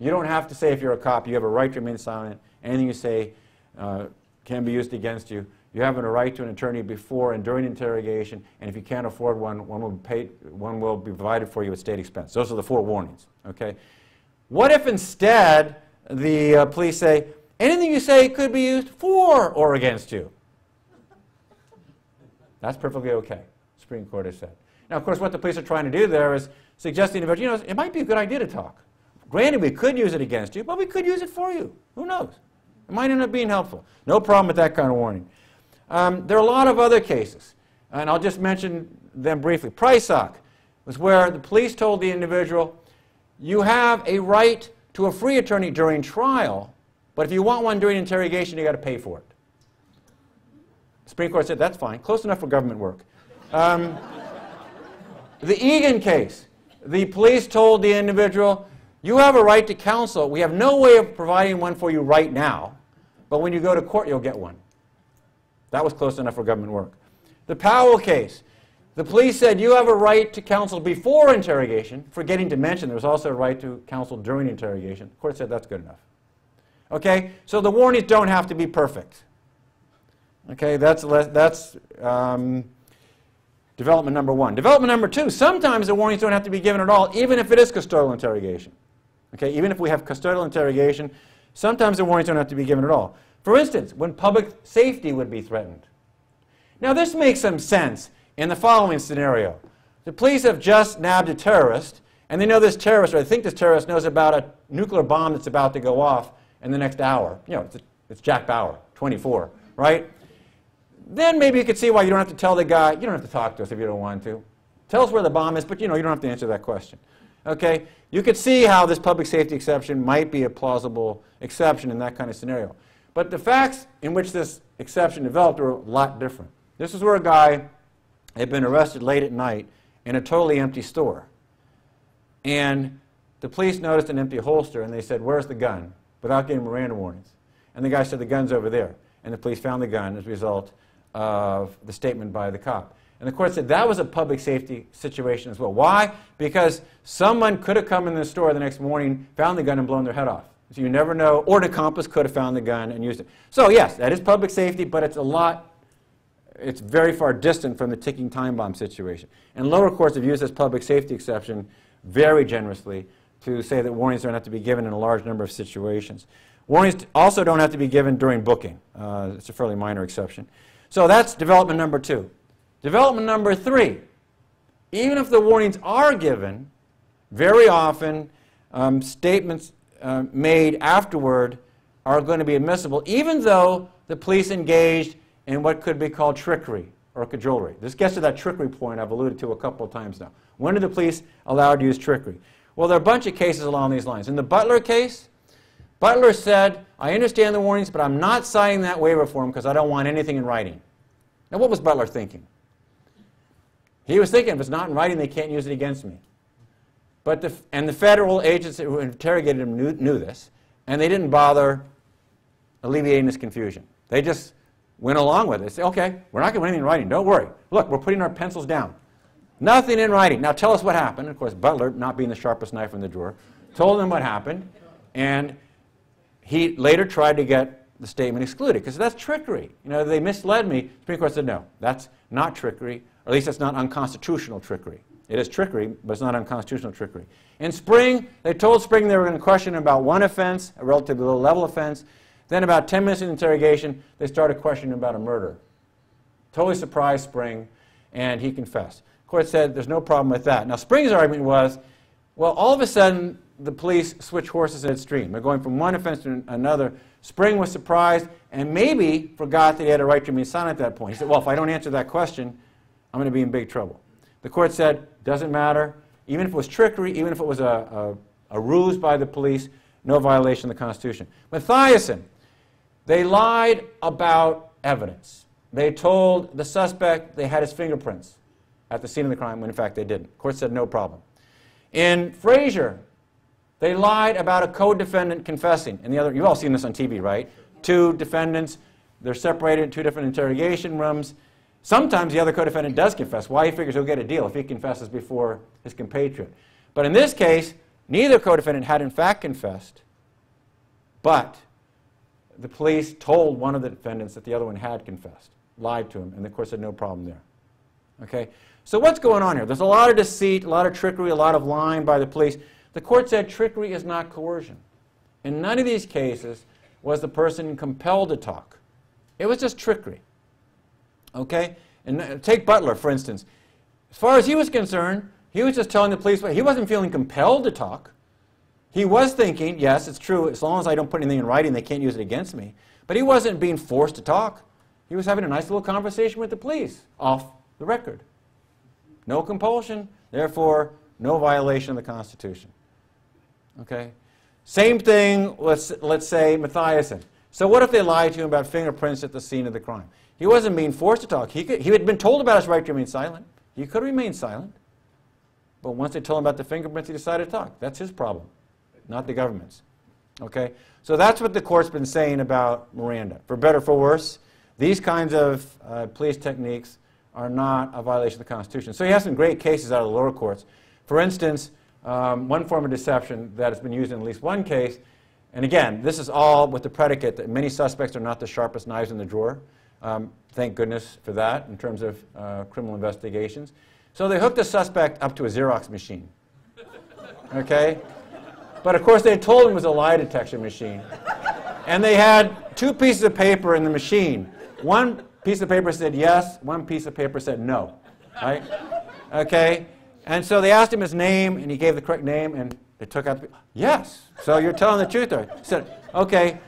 You don't have to say if you're a cop, you have a right to remain silent. Anything you say uh, can be used against you. You have a right to an attorney before and during interrogation, and if you can't afford one, one will be, paid, one will be provided for you at state expense. Those are the four warnings. Okay? What if instead the uh, police say, anything you say could be used for or against you? That's perfectly okay, Supreme Court has said. Now, of course, what the police are trying to do there is suggesting you know, it might be a good idea to talk. Granted, we could use it against you, but we could use it for you. Who knows? It might end up being helpful. No problem with that kind of warning. Um, there are a lot of other cases, and I'll just mention them briefly. Prysock was where the police told the individual, you have a right to a free attorney during trial, but if you want one during interrogation, you got to pay for it. The Supreme Court said that's fine, close enough for government work. Um, the Eagan case, the police told the individual, you have a right to counsel. We have no way of providing one for you right now, but when you go to court, you'll get one. That was close enough for government work. The Powell case, the police said you have a right to counsel before interrogation, forgetting to mention there was also a right to counsel during interrogation. The court said that's good enough. Okay, so the warnings don't have to be perfect. Okay, that's, that's um, development number one. Development number two, sometimes the warnings don't have to be given at all, even if it is custodial interrogation. Okay, even if we have custodial interrogation, sometimes the warnings don't have to be given at all. For instance, when public safety would be threatened. Now, this makes some sense in the following scenario. The police have just nabbed a terrorist, and they know this terrorist, or they think this terrorist knows about a nuclear bomb that's about to go off in the next hour. You know, it's, it's Jack Bauer, 24, right? Then maybe you could see why you don't have to tell the guy, you don't have to talk to us if you don't want to. Tell us where the bomb is, but you know, you don't have to answer that question. Okay? You could see how this public safety exception might be a plausible exception in that kind of scenario. But the facts in which this exception developed are a lot different. This is where a guy had been arrested late at night in a totally empty store. And the police noticed an empty holster and they said, Where's the gun? without getting Miranda warnings. And the guy said, The gun's over there. And the police found the gun as a result of the statement by the cop. And the court said that was a public safety situation as well. Why? Because someone could have come in the store the next morning, found the gun, and blown their head off. So you never know. Or the accomplice could have found the gun and used it. So yes, that is public safety, but it's a lot it's very far distant from the ticking time bomb situation. And lower courts have used this public safety exception very generously to say that warnings don't have to be given in a large number of situations. Warnings also don't have to be given during booking. Uh, it's a fairly minor exception. So that's development number two. Development number three, even if the warnings are given, very often um, statements uh, made afterward are going to be admissible, even though the police engaged in what could be called trickery or cajolery. This gets to that trickery point I've alluded to a couple of times now. When are the police allowed to use trickery? Well, there are a bunch of cases along these lines. In the Butler case, Butler said, I understand the warnings, but I'm not signing that waiver form because I don't want anything in writing. Now, what was Butler thinking? He was thinking, if it's not in writing, they can't use it against me. But the, and the federal agents who interrogated him knew, knew this, and they didn't bother alleviating this confusion. They just went along with it. They said, okay, we're not going to put anything in writing. Don't worry. Look, we're putting our pencils down. Nothing in writing. Now tell us what happened. Of course, Butler, not being the sharpest knife in the drawer, told them what happened, and he later tried to get the statement excluded because that's trickery. You know, they misled me. Supreme Court said, no, that's not trickery, or at least that's not unconstitutional trickery. It is trickery, but it's not unconstitutional trickery. In Spring, they told Spring they were going to question him about one offense, a relatively low level offense. Then, about 10 minutes in interrogation, they started questioning him about a murder. Totally surprised Spring, and he confessed. The Court said there's no problem with that. Now, Spring's argument was, well, all of a sudden, the police switch horses in stream. They're going from one offense to another. Spring was surprised and maybe forgot that he had a right to remain silent at that point. He said, well, if I don't answer that question, I'm going to be in big trouble. The court said, doesn't matter. Even if it was trickery, even if it was a, a, a ruse by the police, no violation of the Constitution. Mathiason, they lied about evidence. They told the suspect they had his fingerprints at the scene of the crime when in fact they didn't. Court said no problem. In Frazier, they lied about a co-defendant confessing. And the other, you've all seen this on TV, right? Two defendants, they're separated in two different interrogation rooms. Sometimes the other co-defendant does confess. Why? He figures he'll get a deal if he confesses before his compatriot. But in this case, neither co-defendant had in fact confessed, but the police told one of the defendants that the other one had confessed, lied to him, and the court said no problem there. Okay? So what's going on here? There's a lot of deceit, a lot of trickery, a lot of lying by the police. The court said trickery is not coercion. In none of these cases was the person compelled to talk. It was just trickery. Okay? And uh, take Butler, for instance. As far as he was concerned, he was just telling the police, he wasn't feeling compelled to talk. He was thinking, yes, it's true, as long as I don't put anything in writing, they can't use it against me. But he wasn't being forced to talk. He was having a nice little conversation with the police off the record. No compulsion, therefore, no violation of the Constitution. Okay? Same thing, let's, let's say Mathiason. So what if they lied to him about fingerprints at the scene of the crime? He wasn't being forced to talk. He, could, he had been told about his right to remain silent. He could remain silent. But once they told him about the fingerprints, he decided to talk. That's his problem not the government's. Okay? So that's what the court's been saying about Miranda. For better for worse, these kinds of uh, police techniques are not a violation of the Constitution. So you have some great cases out of the lower courts. For instance, um, one form of deception that has been used in at least one case, and again, this is all with the predicate that many suspects are not the sharpest knives in the drawer. Um, thank goodness for that in terms of uh, criminal investigations. So they hooked the suspect up to a Xerox machine. Okay? But of course, they told him it was a lie detection machine. And they had two pieces of paper in the machine. One piece of paper said yes, one piece of paper said no. Right? Okay? And so they asked him his name, and he gave the correct name, and they took out the. Yes. So you're telling the truth there. He said, okay,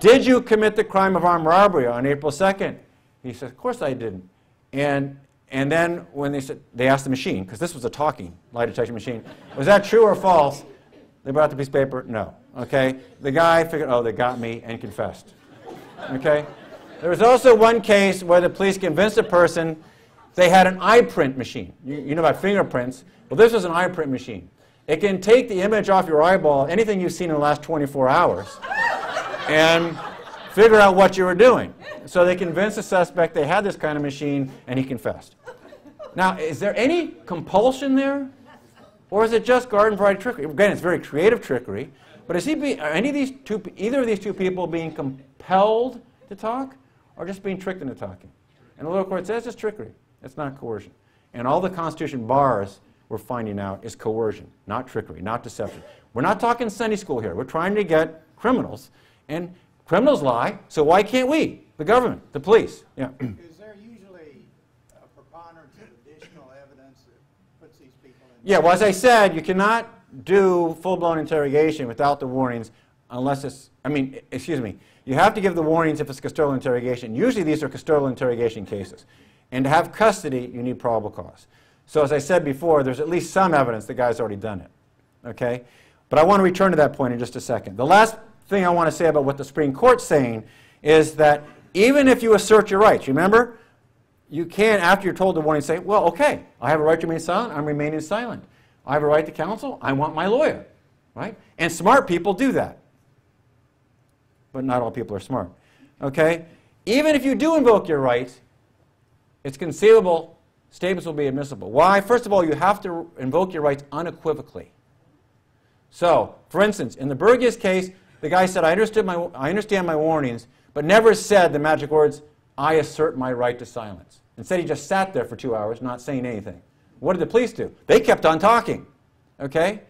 did you commit the crime of armed robbery on April 2nd? He said, of course I didn't. And, and then when they said, they asked the machine, because this was a talking lie detection machine, was that true or false? They brought the piece of paper? No. Okay? The guy figured, oh, they got me and confessed. Okay? There was also one case where the police convinced a person they had an eye print machine. You, you know about fingerprints. Well, this was an eye print machine. It can take the image off your eyeball, anything you've seen in the last 24 hours, and figure out what you were doing. So they convinced the suspect they had this kind of machine, and he confessed. Now, is there any compulsion there? Or is it just garden variety trickery? Again, it's very creative trickery. But is he be, are any of these two, either of these two people being compelled to talk or just being tricked into talking? And the lower court says it's trickery. It's not coercion. And all the Constitution bars we're finding out is coercion, not trickery, not deception. We're not talking Sunday school here. We're trying to get criminals. And criminals lie, so why can't we? The government, the police. Yeah. Is there usually a preponderance of additional evidence that puts these people in? Yeah, well, as I said, you cannot do full-blown interrogation without the warnings unless it's, I mean, excuse me, you have to give the warnings if it's custodial interrogation. Usually these are custodial interrogation cases. And to have custody, you need probable cause. So as I said before, there's at least some evidence the guy's already done it. Okay? But I want to return to that point in just a second. The last thing I want to say about what the Supreme Court's saying is that even if you assert your rights, remember, you can, after you're told the warning, say, well, okay, I have a right to remain silent, I'm remaining silent. I have a right to counsel, I want my lawyer. Right? And smart people do that. But not all people are smart. Okay? Even if you do invoke your rights, it's conceivable statements will be admissible. Why? First of all, you have to invoke your rights unequivocally. So, for instance, in the Berghuis case, the guy said, I, understood my, I understand my warnings, but never said the magic words, I assert my right to silence. Instead, he just sat there for two hours not saying anything. What did the police do? They kept on talking. Okay?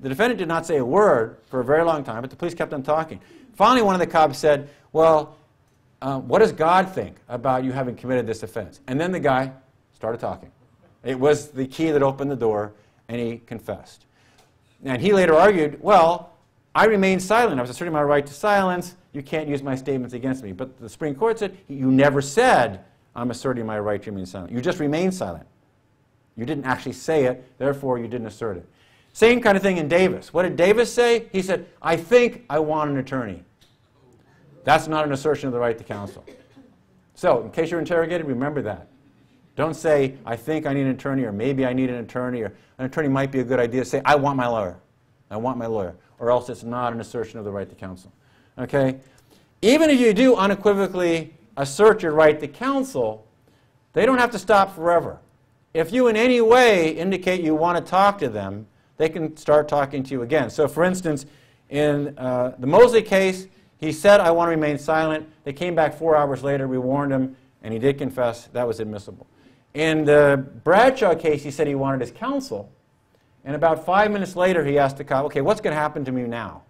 The defendant did not say a word for a very long time, but the police kept on talking. Finally, one of the cops said, Well, uh, what does God think about you having committed this offense? And then the guy started talking. It was the key that opened the door, and he confessed. And he later argued, Well, I remained silent. I was asserting my right to silence. You can't use my statements against me. But the Supreme Court said, You never said, I'm asserting my right to remain silent. You just remained silent. You didn't actually say it, therefore, you didn't assert it. Same kind of thing in Davis. What did Davis say? He said, I think I want an attorney. That's not an assertion of the right to counsel. So, in case you're interrogated, remember that. Don't say, I think I need an attorney, or maybe I need an attorney, or an attorney might be a good idea. Say, I want my lawyer. I want my lawyer. Or else it's not an assertion of the right to counsel. Okay? Even if you do unequivocally assert your right to counsel, they don't have to stop forever. If you in any way indicate you want to talk to them, they can start talking to you again. So, for instance, in uh, the Mosley case, he said, I want to remain silent. They came back four hours later. We warned him, and he did confess. That was admissible. In the Bradshaw case, he said he wanted his counsel. And about five minutes later, he asked the cop, okay, what's going to happen to me now?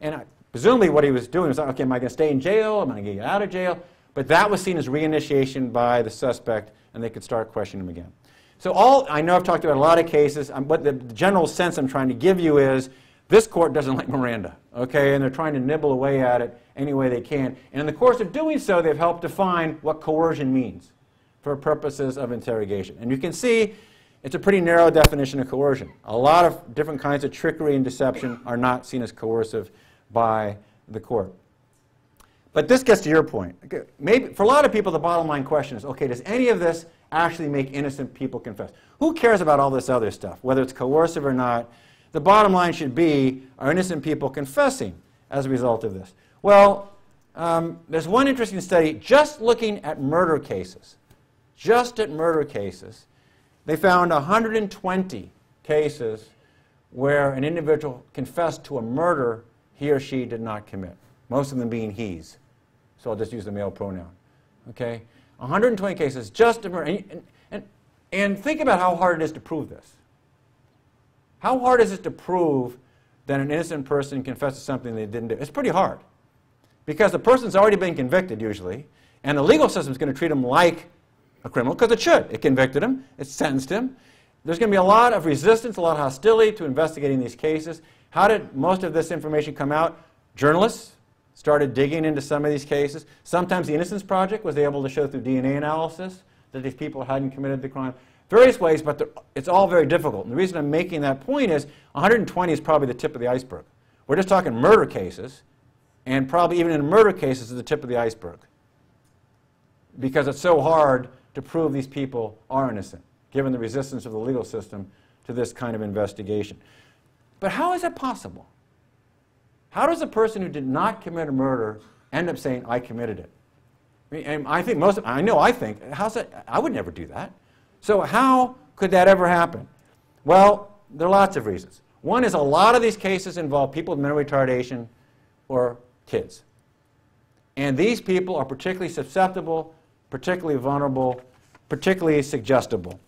And I, presumably what he was doing was, okay, am I going to stay in jail? Am I going to get out of jail? But that was seen as reinitiation by the suspect, and they could start questioning him again. So all, I know I've talked about a lot of cases, um, but the general sense I'm trying to give you is this court doesn't like Miranda, okay? And they're trying to nibble away at it any way they can. And in the course of doing so, they've helped define what coercion means for purposes of interrogation. And you can see it's a pretty narrow definition of coercion. A lot of different kinds of trickery and deception are not seen as coercive by the court. But this gets to your point. Maybe, for a lot of people, the bottom line question is, okay, does any of this actually make innocent people confess? Who cares about all this other stuff, whether it's coercive or not? The bottom line should be, are innocent people confessing as a result of this? Well, um, there's one interesting study just looking at murder cases. Just at murder cases. They found 120 cases where an individual confessed to a murder he or she did not commit, most of them being he's. So I'll just use the male pronoun. Okay? 120 cases, just a murder. And, and, and think about how hard it is to prove this. How hard is it to prove that an innocent person confesses something they didn't do? It's pretty hard. Because the person's already been convicted, usually, and the legal system is going to treat them like a criminal, because it should. It convicted him, it sentenced him. There's going to be a lot of resistance, a lot of hostility to investigating these cases. How did most of this information come out? Journalists started digging into some of these cases. Sometimes the Innocence Project was able to show through DNA analysis that these people hadn't committed the crime various ways, but it's all very difficult. And the reason I'm making that point is 120 is probably the tip of the iceberg. We're just talking murder cases, and probably even in murder cases is the tip of the iceberg. Because it's so hard to prove these people are innocent, given the resistance of the legal system to this kind of investigation. But how is it possible? How does a person who did not commit a murder end up saying, I committed it. I mean, And I think most, I know I think, how's that, I would never do that. So how could that ever happen? Well, there are lots of reasons. One is a lot of these cases involve people with mental retardation or kids. And these people are particularly susceptible, particularly vulnerable, particularly suggestible.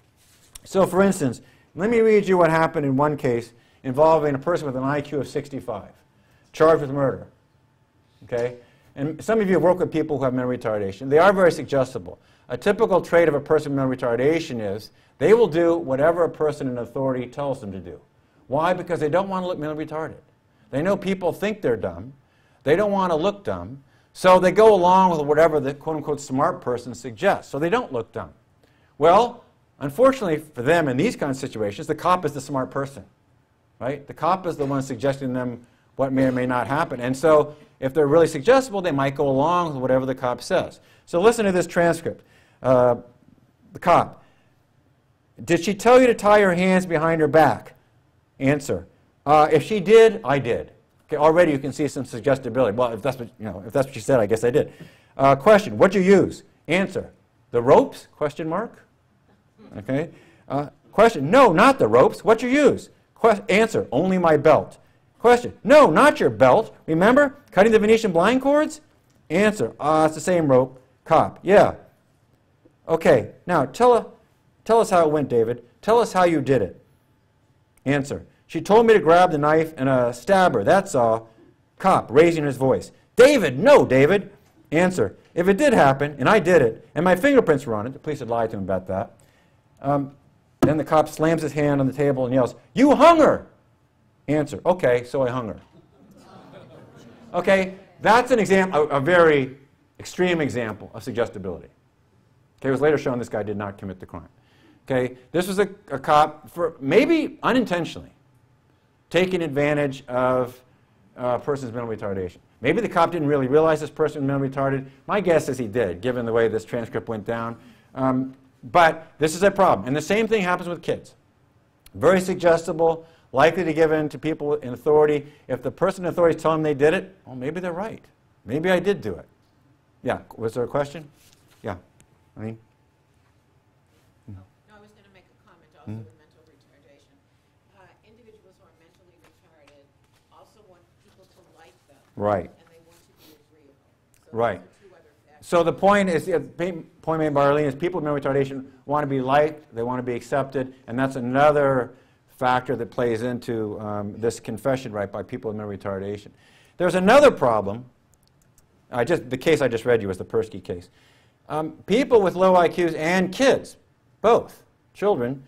So, for instance, let me read you what happened in one case involving a person with an IQ of 65, charged with murder. Okay? And some of you have worked with people who have mental retardation. They are very suggestible. A typical trait of a person with mental retardation is they will do whatever a person in authority tells them to do. Why? Because they don't want to look mentally retarded. They know people think they're dumb. They don't want to look dumb. So they go along with whatever the quote unquote smart person suggests. So they don't look dumb. Well, unfortunately for them in these kinds of situations, the cop is the smart person. Right? The cop is the one suggesting them what may or may not happen. And so if they're really suggestible, they might go along with whatever the cop says. So listen to this transcript. Uh, the cop. Did she tell you to tie your hands behind her back? Answer. Uh, if she did, I did. Okay, already you can see some suggestibility. Well, if that's what, you know, if that's what she said, I guess I did. Uh, question. What'd you use? Answer. The ropes? Question mark. Okay. Uh, question. No, not the ropes. What'd you use? Que- answer. Only my belt. Question. No, not your belt. Remember cutting the Venetian blind cords? Answer. Ah, it's the same rope. Cop. Yeah. Okay. Now tell, tell us how it went, David. Tell us how you did it. Answer. She told me to grab the knife and stab her. That's all. Cop, raising his voice. David, no, David. Answer. If it did happen, and I did it, and my fingerprints were on it, the police had lied to him about that. Um, then the cop slams his hand on the table and yells, You hung her! Answer. Okay, so I hung her. Okay, that's an example, a, a very extreme example of suggestibility. Okay, it was later shown this guy did not commit the crime. Okay, this was a, a cop for maybe unintentionally taking advantage of a person's mental retardation. Maybe the cop didn't really realize this person was mentally retarded. My guess is he did, given the way this transcript went down. Um, but this is a problem. And the same thing happens with kids. Very suggestible, likely to give in to people in authority. If the person in authority is telling them they did it, well, maybe they're right. Maybe I did do it. Yeah, was there a question? Yeah. I mean, No, I was going to make a comment also with mental retardation. Uh, Individuals who are mentally retarded also want people to like them. Right. And they want to be agreeable. So Right. those are two other. So the point is, the point made by Arlene is people with mental retardation want to be liked, they want to be accepted, and that's another factor that plays into um, this confession right by people with mental retardation. There's another problem. I just, the case I just read you was the Persky case. Um, people with low IQs and kids, both children,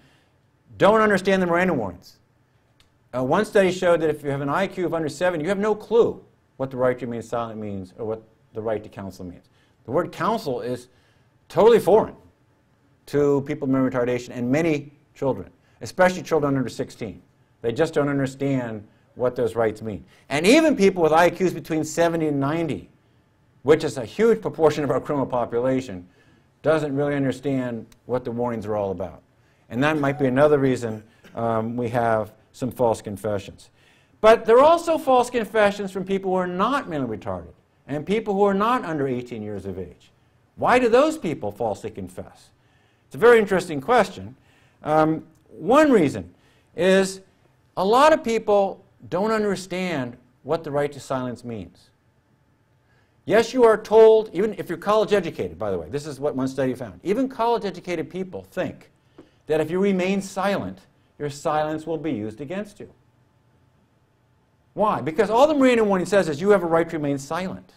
don't understand the Miranda warnings. Uh, one study showed that if you have an IQ of under 7, you have no clue what the right to remain silent means or what the right to counsel means. The word counsel is totally foreign to people with mental retardation and many children, especially children under 16. They just don't understand what those rights mean. And even people with IQs between 70 and 90, which is a huge proportion of our criminal population, doesn't really understand what the warnings are all about. And that might be another reason um, we have some false confessions. But there are also false confessions from people who are not mentally retarded and people who are not under 18 years of age. Why do those people falsely confess? It's a very interesting question. Um, one reason is a lot of people don't understand what the right to silence means. Yes, you are told, even if you're college educated, by the way, this is what one study found. Even college educated people think that if you remain silent, your silence will be used against you. Why? Because all the Miranda warning says is you have a right to remain silent.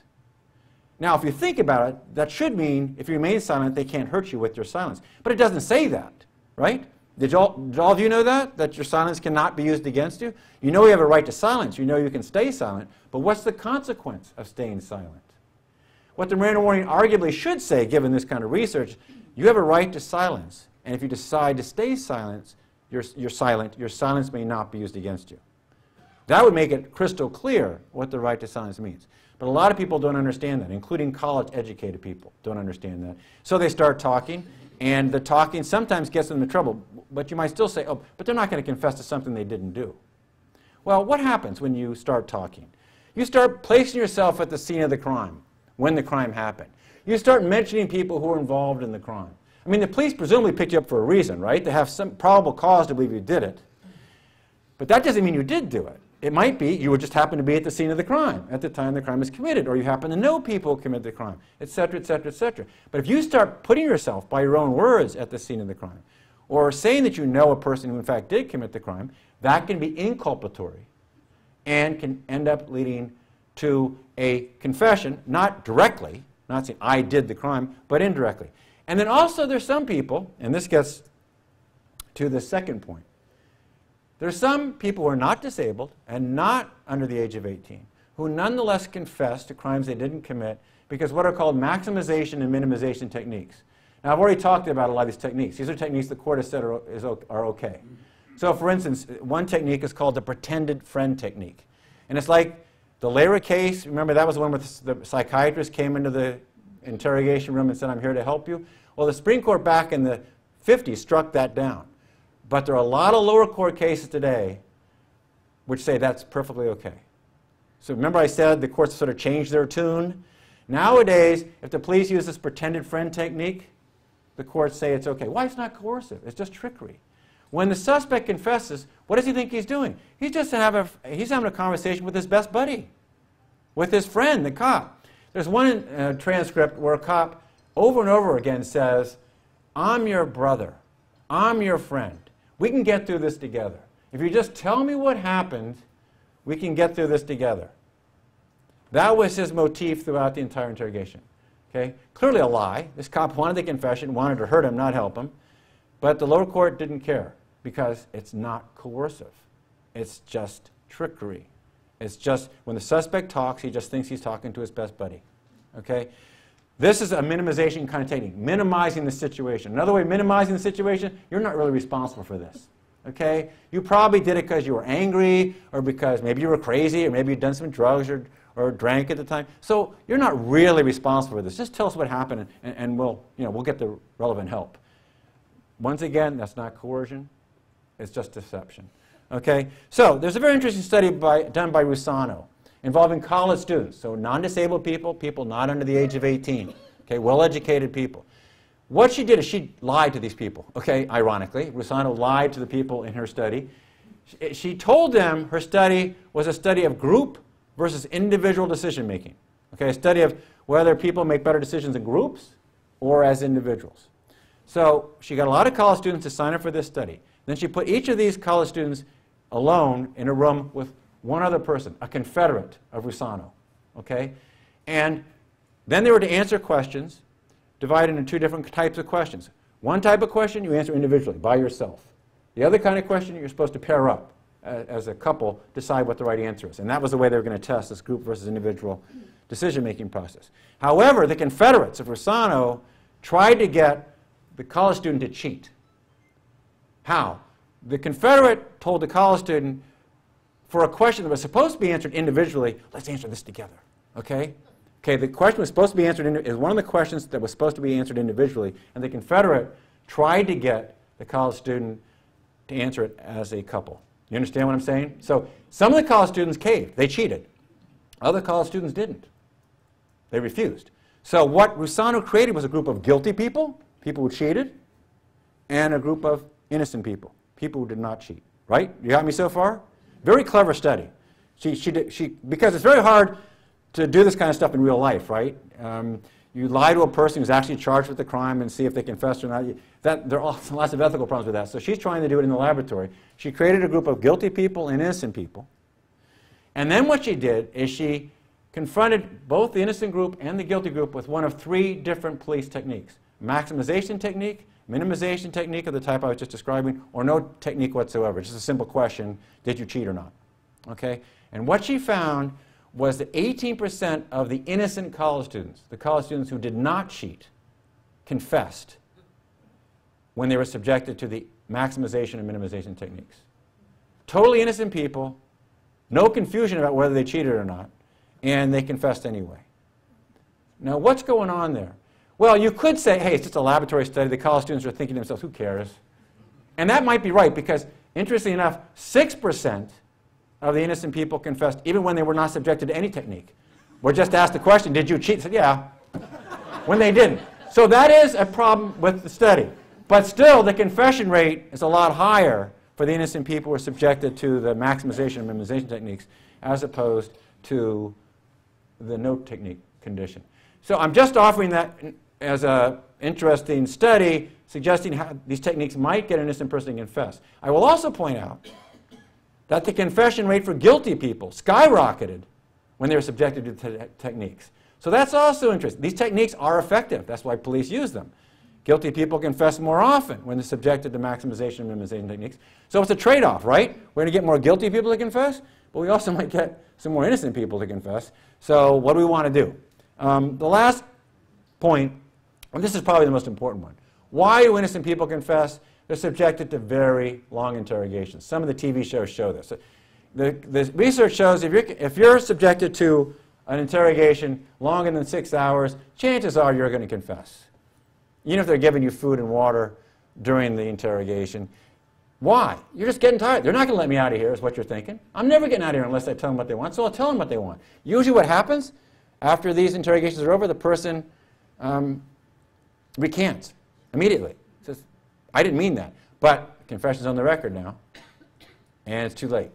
Now, if you think about it, that should mean if you remain silent, they can't hurt you with your silence. But it doesn't say that, right? Did all, did all of you know that? That your silence cannot be used against you? You know you have a right to silence. You know you can stay silent. But what's the consequence of staying silent? What the Miranda warning arguably should say, given this kind of research, you have a right to silence. And if you decide to stay silent, you're, you're silent, your silence may not be used against you. That would make it crystal clear what the right to silence means. But a lot of people don't understand that, including college educated people don't understand that. So they start talking, and the talking sometimes gets them into trouble. But you might still say, oh, but they're not going to confess to something they didn't do. Well, what happens when you start talking? You start placing yourself at the scene of the crime. when the crime happened. You start mentioning people who were involved in the crime. I mean, the police presumably picked you up for a reason, right? They have some probable cause to believe you did it. But that doesn't mean you did do it. It might be you would just happen to be at the scene of the crime at the time the crime is committed, or you happen to know people who committed the crime, et cetera, et cetera, et cetera. But if you start putting yourself by your own words at the scene of the crime, or saying that you know a person who in fact did commit the crime, that can be inculpatory and can end up leading to a confession, not directly, not saying I did the crime, but indirectly. And then also there's some people, and this gets to the second point. There's some people who are not disabled and not under the age of 18 who nonetheless confess to crimes they didn't commit because what are called maximization and minimization techniques. Now, I've already talked about a lot of these techniques. These are techniques the court has said are, is, are okay. Mm-hmm. So, for instance, one technique is called the pretended friend technique. And it's like the Leyra case. Remember, that was the one where the psychiatrist came into the interrogation room and said, I'm here to help you. Well, the Supreme Court back in the 50s struck that down. But there are a lot of lower court cases today which say that's perfectly okay. So remember I said the courts sort of changed their tune? Nowadays, if the police use this pretended friend technique, the courts say it's okay. Why? It's not coercive. It's just trickery. When the suspect confesses, what does he think he's doing? He's just having a, he's having a conversation with his best buddy, with his friend, the cop. There's one uh, transcript where a cop over and over again says, I'm your brother. I'm your friend. We can get through this together. If you just tell me what happened, we can get through this together. That was his motif throughout the entire interrogation. Okay? Clearly a lie. This cop wanted the confession, wanted to hurt him, not help him. But the lower court didn't care because it's not coercive. It's just trickery. It's just when the suspect talks, he just thinks he's talking to his best buddy. Okay? This is a minimization kind of technique, minimizing the situation. Another way minimizing the situation, you're not really responsible for this. Okay? You probably did it because you were angry, or because maybe you were crazy, or maybe you'd done some drugs or, or drank at the time. So you're not really responsible for this. Just tell us what happened, and, and we'll, you know, we'll get the relevant help. Once again, that's not coercion. It's just deception. Okay? So there's a very interesting study by, done by Russano involving college students, so non-disabled people, people not under the age of 18, okay, well-educated people. What she did is she lied to these people, okay, ironically. Russano lied to the people in her study. She, eh, she told them her study was a study of group versus individual decision making, okay, a study of whether people make better decisions in groups or as individuals. So she got a lot of college students to sign up for this study. Then she put each of these college students alone in a room with one other person, a confederate of Russano. Okay? And then they were to answer questions divided into two different types of questions. One type of question you answer individually, by yourself. The other kind of question you're supposed to pair up uh, as a couple, decide what the right answer is. And that was the way they were going to test this group versus individual decision-making process. However, the Confederates of Russano tried to get the college student to cheat. How? The Confederate told the college student, for a question that was supposed to be answered individually, let's answer this together. Okay? Okay, the question was supposed to be answered, in is one of the questions that was supposed to be answered individually, and the Confederate tried to get the college student to answer it as a couple. You understand what I'm saying? So some of the college students caved. They cheated. Other college students didn't. They refused. So what Russano created was a group of guilty people, people who cheated, and a group of innocent people, people who did not cheat. Right? You got me so far? Very clever study. She, she, did, she, because it's very hard to do this kind of stuff in real life, right? Um, you lie to a person who's actually charged with the crime and see if they confess or not. That, there are lots of ethical problems with that. So she's trying to do it in the laboratory. She created a group of guilty people and innocent people. And then what she did is she confronted both the innocent group and the guilty group with one of three different police techniques. Maximization technique, minimization technique of the type I was just describing, or no technique whatsoever. Just a simple question, did you cheat or not? Okay? And what she found was that 18% of the innocent college students, the college students who did not cheat, confessed when they were subjected to the maximization and minimization techniques. Totally innocent people, no confusion about whether they cheated or not, and they confessed anyway. Now, what's going on there? Well, you could say, hey, it's just a laboratory study. The college students are thinking to themselves, who cares? And that might be right because, interestingly enough, 6% of the innocent people confessed even when they were not subjected to any technique. Or just asked the question, did you cheat? Said, yeah. when they didn't. So that is a problem with the study. But still, the confession rate is a lot higher for the innocent people who are subjected to the maximization and minimization techniques as opposed to the no technique condition. So I'm just offering that as an interesting study suggesting how these techniques might get an innocent person to confess. I will also point out that the confession rate for guilty people skyrocketed when they were subjected to te techniques. So that's also interesting. These techniques are effective. That's why police use them. Guilty people confess more often when they're subjected to maximization and minimization techniques. So it's a trade-off, right? We're going to get more guilty people to confess, but we also might get some more innocent people to confess. So what do we want to do? Um, the last point, and this is probably the most important one. Why do innocent people confess? They're subjected to very long interrogations. Some of the TV shows show this. The, the research shows if you're, if you're subjected to an interrogation longer than six hours, chances are you're going to confess. Even if they're giving you food and water during the interrogation. Why? You're just getting tired. They're not going to let me out of here, is what you're thinking. I'm never getting out of here unless I tell them what they want, so I'll tell them what they want. Usually, what happens after these interrogations are over, the person um, recants immediately. Says, I didn't mean that. But confession's on the record now, and it's too late.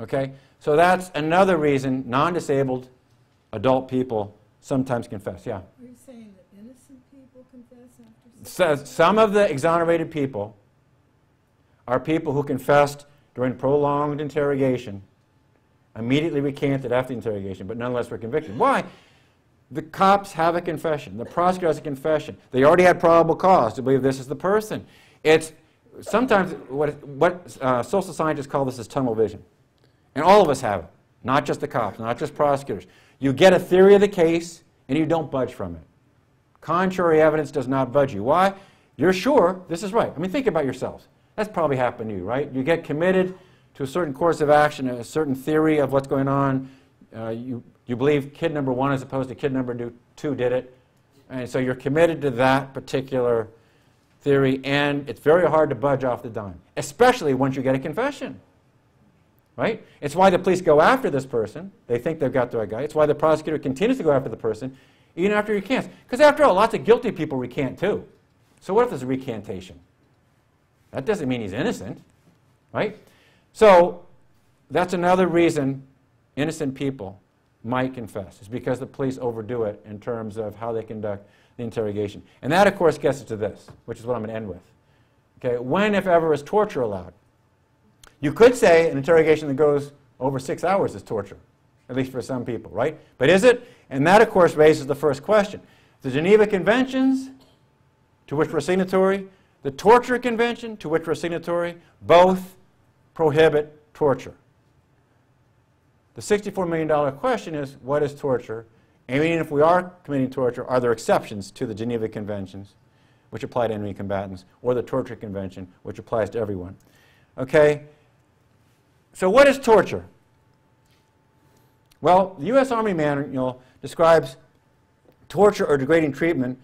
Okay? So that's another reason non disabled adult people sometimes confess. Yeah? Are you saying that innocent people confess after? So, some of the exonerated people are people who confessed during prolonged interrogation, immediately recanted after the interrogation, but nonetheless were convicted. Why? The cops have a confession. The prosecutor has a confession. They already had probable cause to believe this is the person. It's sometimes what, what uh, social scientists call this is tunnel vision. And all of us have it, not just the cops, not just prosecutors. You get a theory of the case and you don't budge from it. Contrary evidence does not budge you. Why? You're sure this is right. I mean, think about yourselves. That's probably happened to you, right? You get committed to a certain course of action, a certain theory of what's going on. Uh, you, you believe kid number one as opposed to kid number two did it. And so you're committed to that particular theory, and it's very hard to budge off the dime, especially once you get a confession. Right? It's why the police go after this person. They think they've got the right guy. It's why the prosecutor continues to go after the person, even after he recants. Because after all, lots of guilty people recant too. So what if there's a recantation? That doesn't mean he's innocent, right? So that's another reason innocent people might confess, is because the police overdo it in terms of how they conduct the interrogation. And that, of course, gets us to this, which is what I'm going to end with. Okay, when, if ever, is torture allowed? You could say an interrogation that goes over six hours is torture, at least for some people, right? But is it? And that, of course, raises the first question. The Geneva Conventions, to which we're signatory, the Torture Convention, to which we're signatory, both prohibit torture. The $64 million question is, what is torture? And even if we are committing torture, are there exceptions to the Geneva Conventions, which apply to enemy combatants, or the Torture Convention, which applies to everyone? Okay? So what is torture? Well, the U.S. Army Manual describes torture or degrading treatment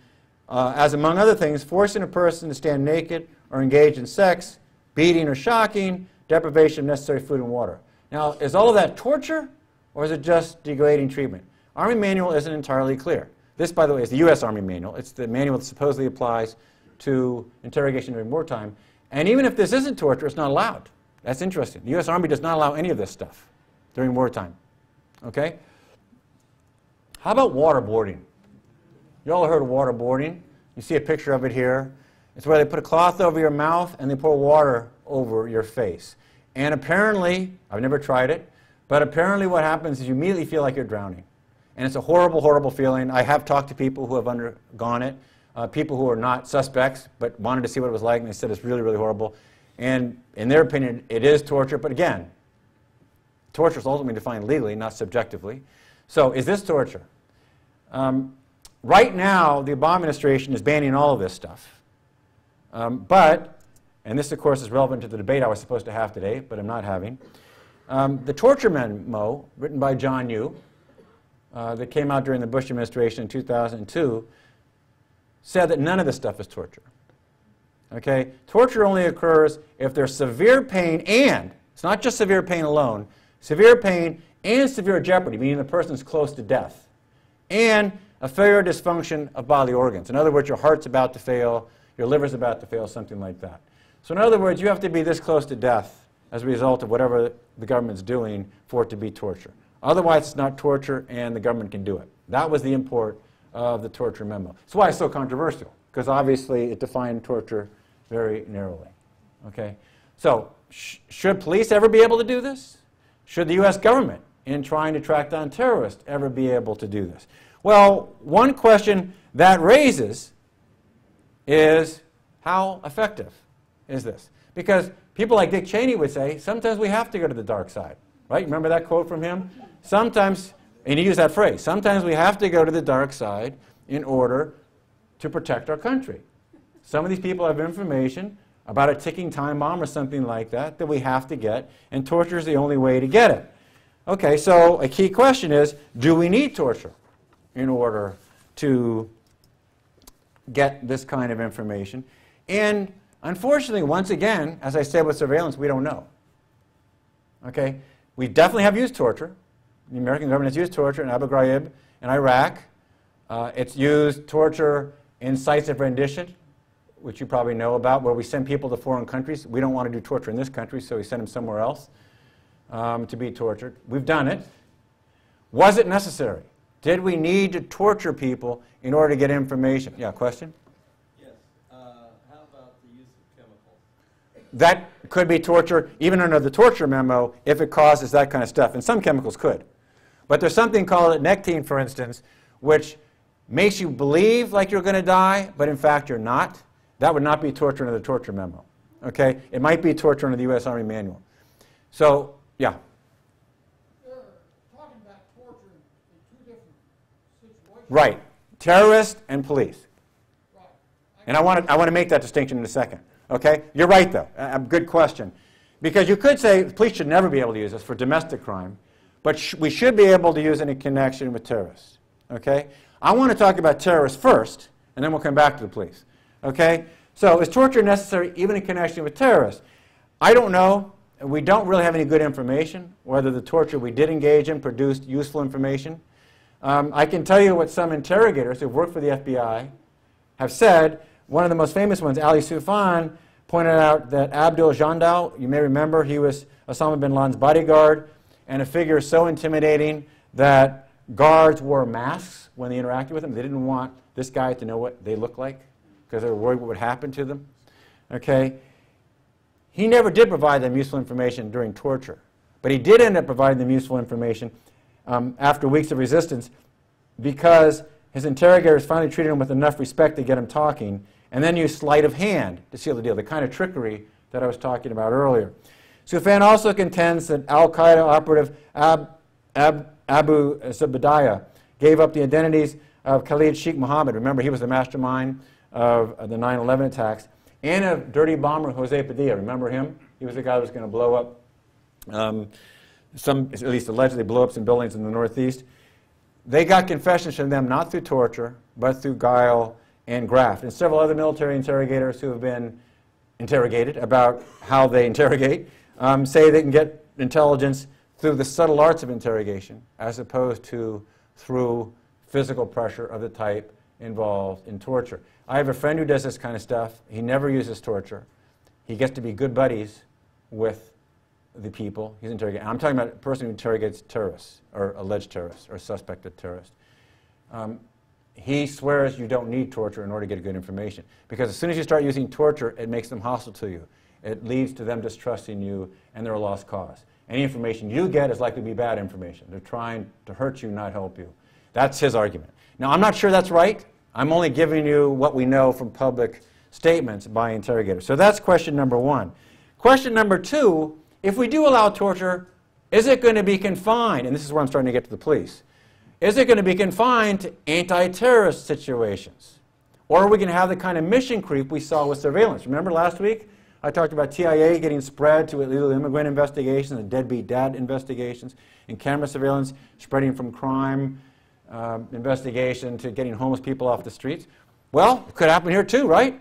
uh, as, among other things, forcing a person to stand naked or engage in sex, beating or shocking, deprivation of necessary food and water. Now, is all of that torture, or is it just degrading treatment? Army Manual isn't entirely clear. This, by the way, is the U.S. Army Manual. It's the manual that supposedly applies to interrogation during wartime. And even if this isn't torture, it's not allowed. That's interesting. The U.S. Army does not allow any of this stuff during wartime. Okay? How about waterboarding? You all heard of waterboarding. You see a picture of it here. It's where they put a cloth over your mouth and they pour water over your face. And apparently, I've never tried it, but apparently what happens is you immediately feel like you're drowning. And it's a horrible, horrible feeling. I have talked to people who have undergone it, uh, people who are not suspects, but wanted to see what it was like, and they said it's really, really horrible. And in their opinion, it is torture, but again, torture is ultimately defined legally, not subjectively. So is this torture? Um, right now, the Obama administration is banning all of this stuff. Um, but, and this, of course, is relevant to the debate I was supposed to have today, but I'm not having, um, the torture memo, written by John Yoo, uh, that came out during the Bush administration in 2002, said that none of this stuff is torture. Okay? Torture only occurs if there's severe pain and, it's not just severe pain alone, severe pain and severe jeopardy, meaning the person's close to death, and a failure or dysfunction of bodily organs. In other words, your heart's about to fail, your liver's about to fail, something like that. So, in other words, you have to be this close to death as a result of whatever the government's doing for it to be torture. Otherwise, it's not torture, and the government can do it. That was the import of the torture memo. That's why it's so controversial, because obviously it defined torture very narrowly. Okay? So, sh- should police ever be able to do this? Should the U.S. government, in trying to track down terrorists, ever be able to do this? Well, one question that raises is how effective is this? Because people like Dick Cheney would say, sometimes we have to go to the dark side. Right? Remember that quote from him? Sometimes, and he used that phrase, sometimes we have to go to the dark side in order to protect our country. Some of these people have information about a ticking time bomb or something like that that we have to get, and torture is the only way to get it. Okay, so a key question is do we need torture in order to get this kind of information? And unfortunately, once again, as I said with surveillance, we don't know. Okay? We definitely have used torture. The American government has used torture in Abu Ghraib in Iraq. Uh, it's used torture in sites of rendition, which you probably know about, where we send people to foreign countries. We don't want to do torture in this country, so we send them somewhere else um, to be tortured. We've done it. Was it necessary? Did we need to torture people in order to get information? Yeah, question? Yes, uh, how about the use of chemicals? That could be torture, even under the torture memo, if it causes that kind of stuff. And some chemicals could. But there's something called nectine, for instance, which makes you believe like you're going to die, but in fact you're not. That would not be torture under the torture memo. Okay? It might be torture under the U.S. Army manual. So, yeah. They're talking about torture in two different situations. Right. Terrorist and police. Right. And I want to I want to make that distinction in a second. Okay? You're right, though. A good question. Because you could say police should never be able to use this for domestic crime, but sh- we should be able to use it in connection with terrorists. Okay? I want to talk about terrorists first, and then we'll come back to the police. Okay? So, is torture necessary even in connection with terrorists? I don't know. We don't really have any good information whether the torture we did engage in produced useful information. Um, I can tell you what some interrogators who've worked for the FBI have said. One of the most famous ones, Ali Soufan, pointed out that Abu Jandal, you may remember, he was Osama bin Laden's bodyguard, and a figure so intimidating that guards wore masks when they interacted with him. They didn't want this guy to know what they looked like because they were worried what would happen to them. Okay? He never did provide them useful information during torture, but he did end up providing them useful information um, after weeks of resistance because his interrogators finally treated him with enough respect to get him talking, and then use sleight of hand to seal the deal, the kind of trickery that I was talking about earlier. Soufan also contends that Al Qaeda operative Ab, Ab, Abu Zubaydah gave up the identities of Khalid Sheikh Mohammed. Remember, he was the mastermind of, the 9 11 attacks, and of dirty bomber Jose Padilla. Remember him? He was the guy that was going to blow up, um, some, at least allegedly, blow up some buildings in the Northeast. They got confessions from them not through torture, but through guile and graft. And several other military interrogators who have been interrogated about how they interrogate um, say they can get intelligence through the subtle arts of interrogation as opposed to through physical pressure of the type involved in torture. I have a friend who does this kind of stuff. He never uses torture. He gets to be good buddies with the people he's interrogating. I'm talking about a person who interrogates terrorists or alleged terrorists or suspected terrorists. Um, he swears you don't need torture in order to get good information. Because as soon as you start using torture, it makes them hostile to you. It leads to them distrusting you, and they're a lost cause. Any information you get is likely to be bad information. They're trying to hurt you, not help you. That's his argument. Now, I'm not sure that's right. I'm only giving you what we know from public statements by interrogators. So that's question number one. Question number two if we do allow torture, is it going to be confined? And this is where I'm starting to get to the police. Is it going to be confined to anti terrorist situations? Or are we going to have the kind of mission creep we saw with surveillance? Remember last week? I talked about TIA getting spread to illegal immigrant investigations and deadbeat dad investigations, and camera surveillance spreading from crime uh, investigation to getting homeless people off the streets. Well, it could happen here too, right?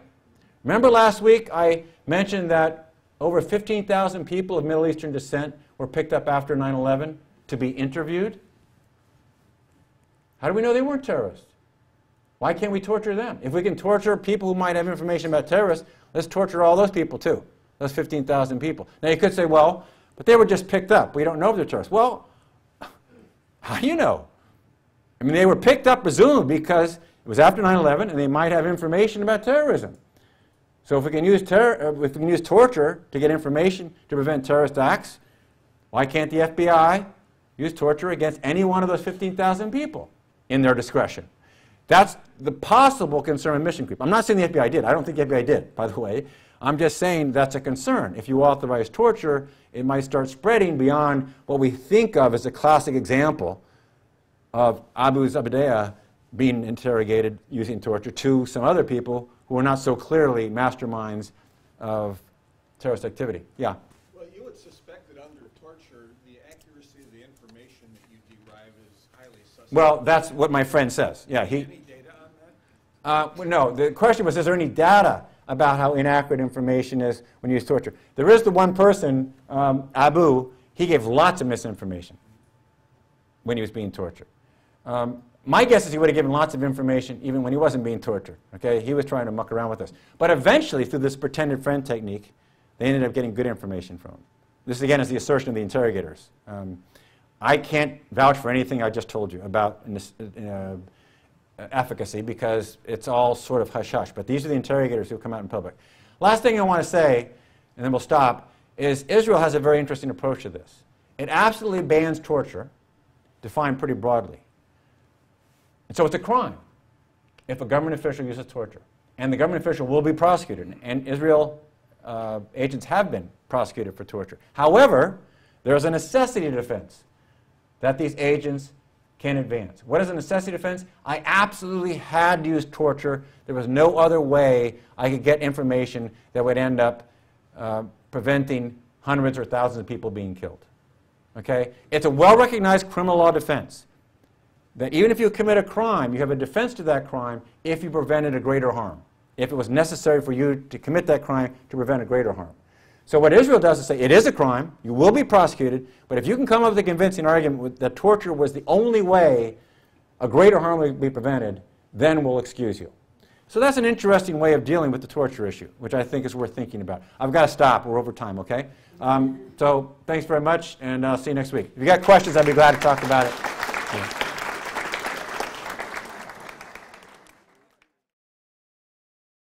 Remember last week I mentioned that over 15,000 people of Middle Eastern descent were picked up after 9 11 to be interviewed? How do we know they weren't terrorists? Why can't we torture them? If we can torture people who might have information about terrorists, let's torture all those people too, those 15,000 people. Now you could say, well, but they were just picked up. We don't know if they're terrorists. Well, how do you know? I mean, they were picked up presumably because it was after 9/11 and they might have information about terrorism. So if we can use, uh, if we can use torture to get information to prevent terrorist acts, why can't the FBI use torture against any one of those 15,000 people in their discretion? That's the possible concern of mission creep. I'm not saying the FBI did. I don't think the FBI did, by the way. I'm just saying that's a concern. If you authorize torture, it might start spreading beyond what we think of as a classic example of Abu Zubaydah being interrogated using torture to some other people who are not so clearly masterminds of terrorist activity. Yeah. Well, you would suspect that under torture, the accuracy of the information that you derive is highly suspect. Well, that's what my friend says. Yeah, he. Any data on that? Uh, no, the question was, is there any data about how inaccurate information is when you use torture? There is the one person, um, Abu, he gave lots of misinformation when he was being tortured. Um, my guess is he would have given lots of information even when he wasn't being tortured. Okay, he was trying to muck around with us. But eventually, through this pretended friend technique, they ended up getting good information from him. This again is the assertion of the interrogators. Um, I can't vouch for anything I just told you about uh, efficacy because it's all sort of hush hush. But these are the interrogators who come out in public. Last thing I want to say, and then we'll stop, is Israel has a very interesting approach to this. It absolutely bans torture, defined pretty broadly. And so it's a crime if a government official uses torture. And the government official will be prosecuted. And Israel uh, agents have been prosecuted for torture. However, there is a necessity defense that these agents can advance. What is a necessity defense? I absolutely had to use torture. There was no other way I could get information that would end up uh, preventing hundreds or thousands of people being killed. Okay? It's a well recognized criminal law defense that even if you commit a crime, you have a defense to that crime if you prevented a greater harm, if it was necessary for you to commit that crime to prevent a greater harm. So what Israel does is say it is a crime, you will be prosecuted, but if you can come up with a convincing argument that torture was the only way a greater harm would be prevented, then we'll excuse you. So that's an interesting way of dealing with the torture issue, which I think is worth thinking about. I've got to stop. We're over time, okay? Um, so thanks very much, and I'll see you next week. If you've got questions, I'd be glad to talk about it. Yeah.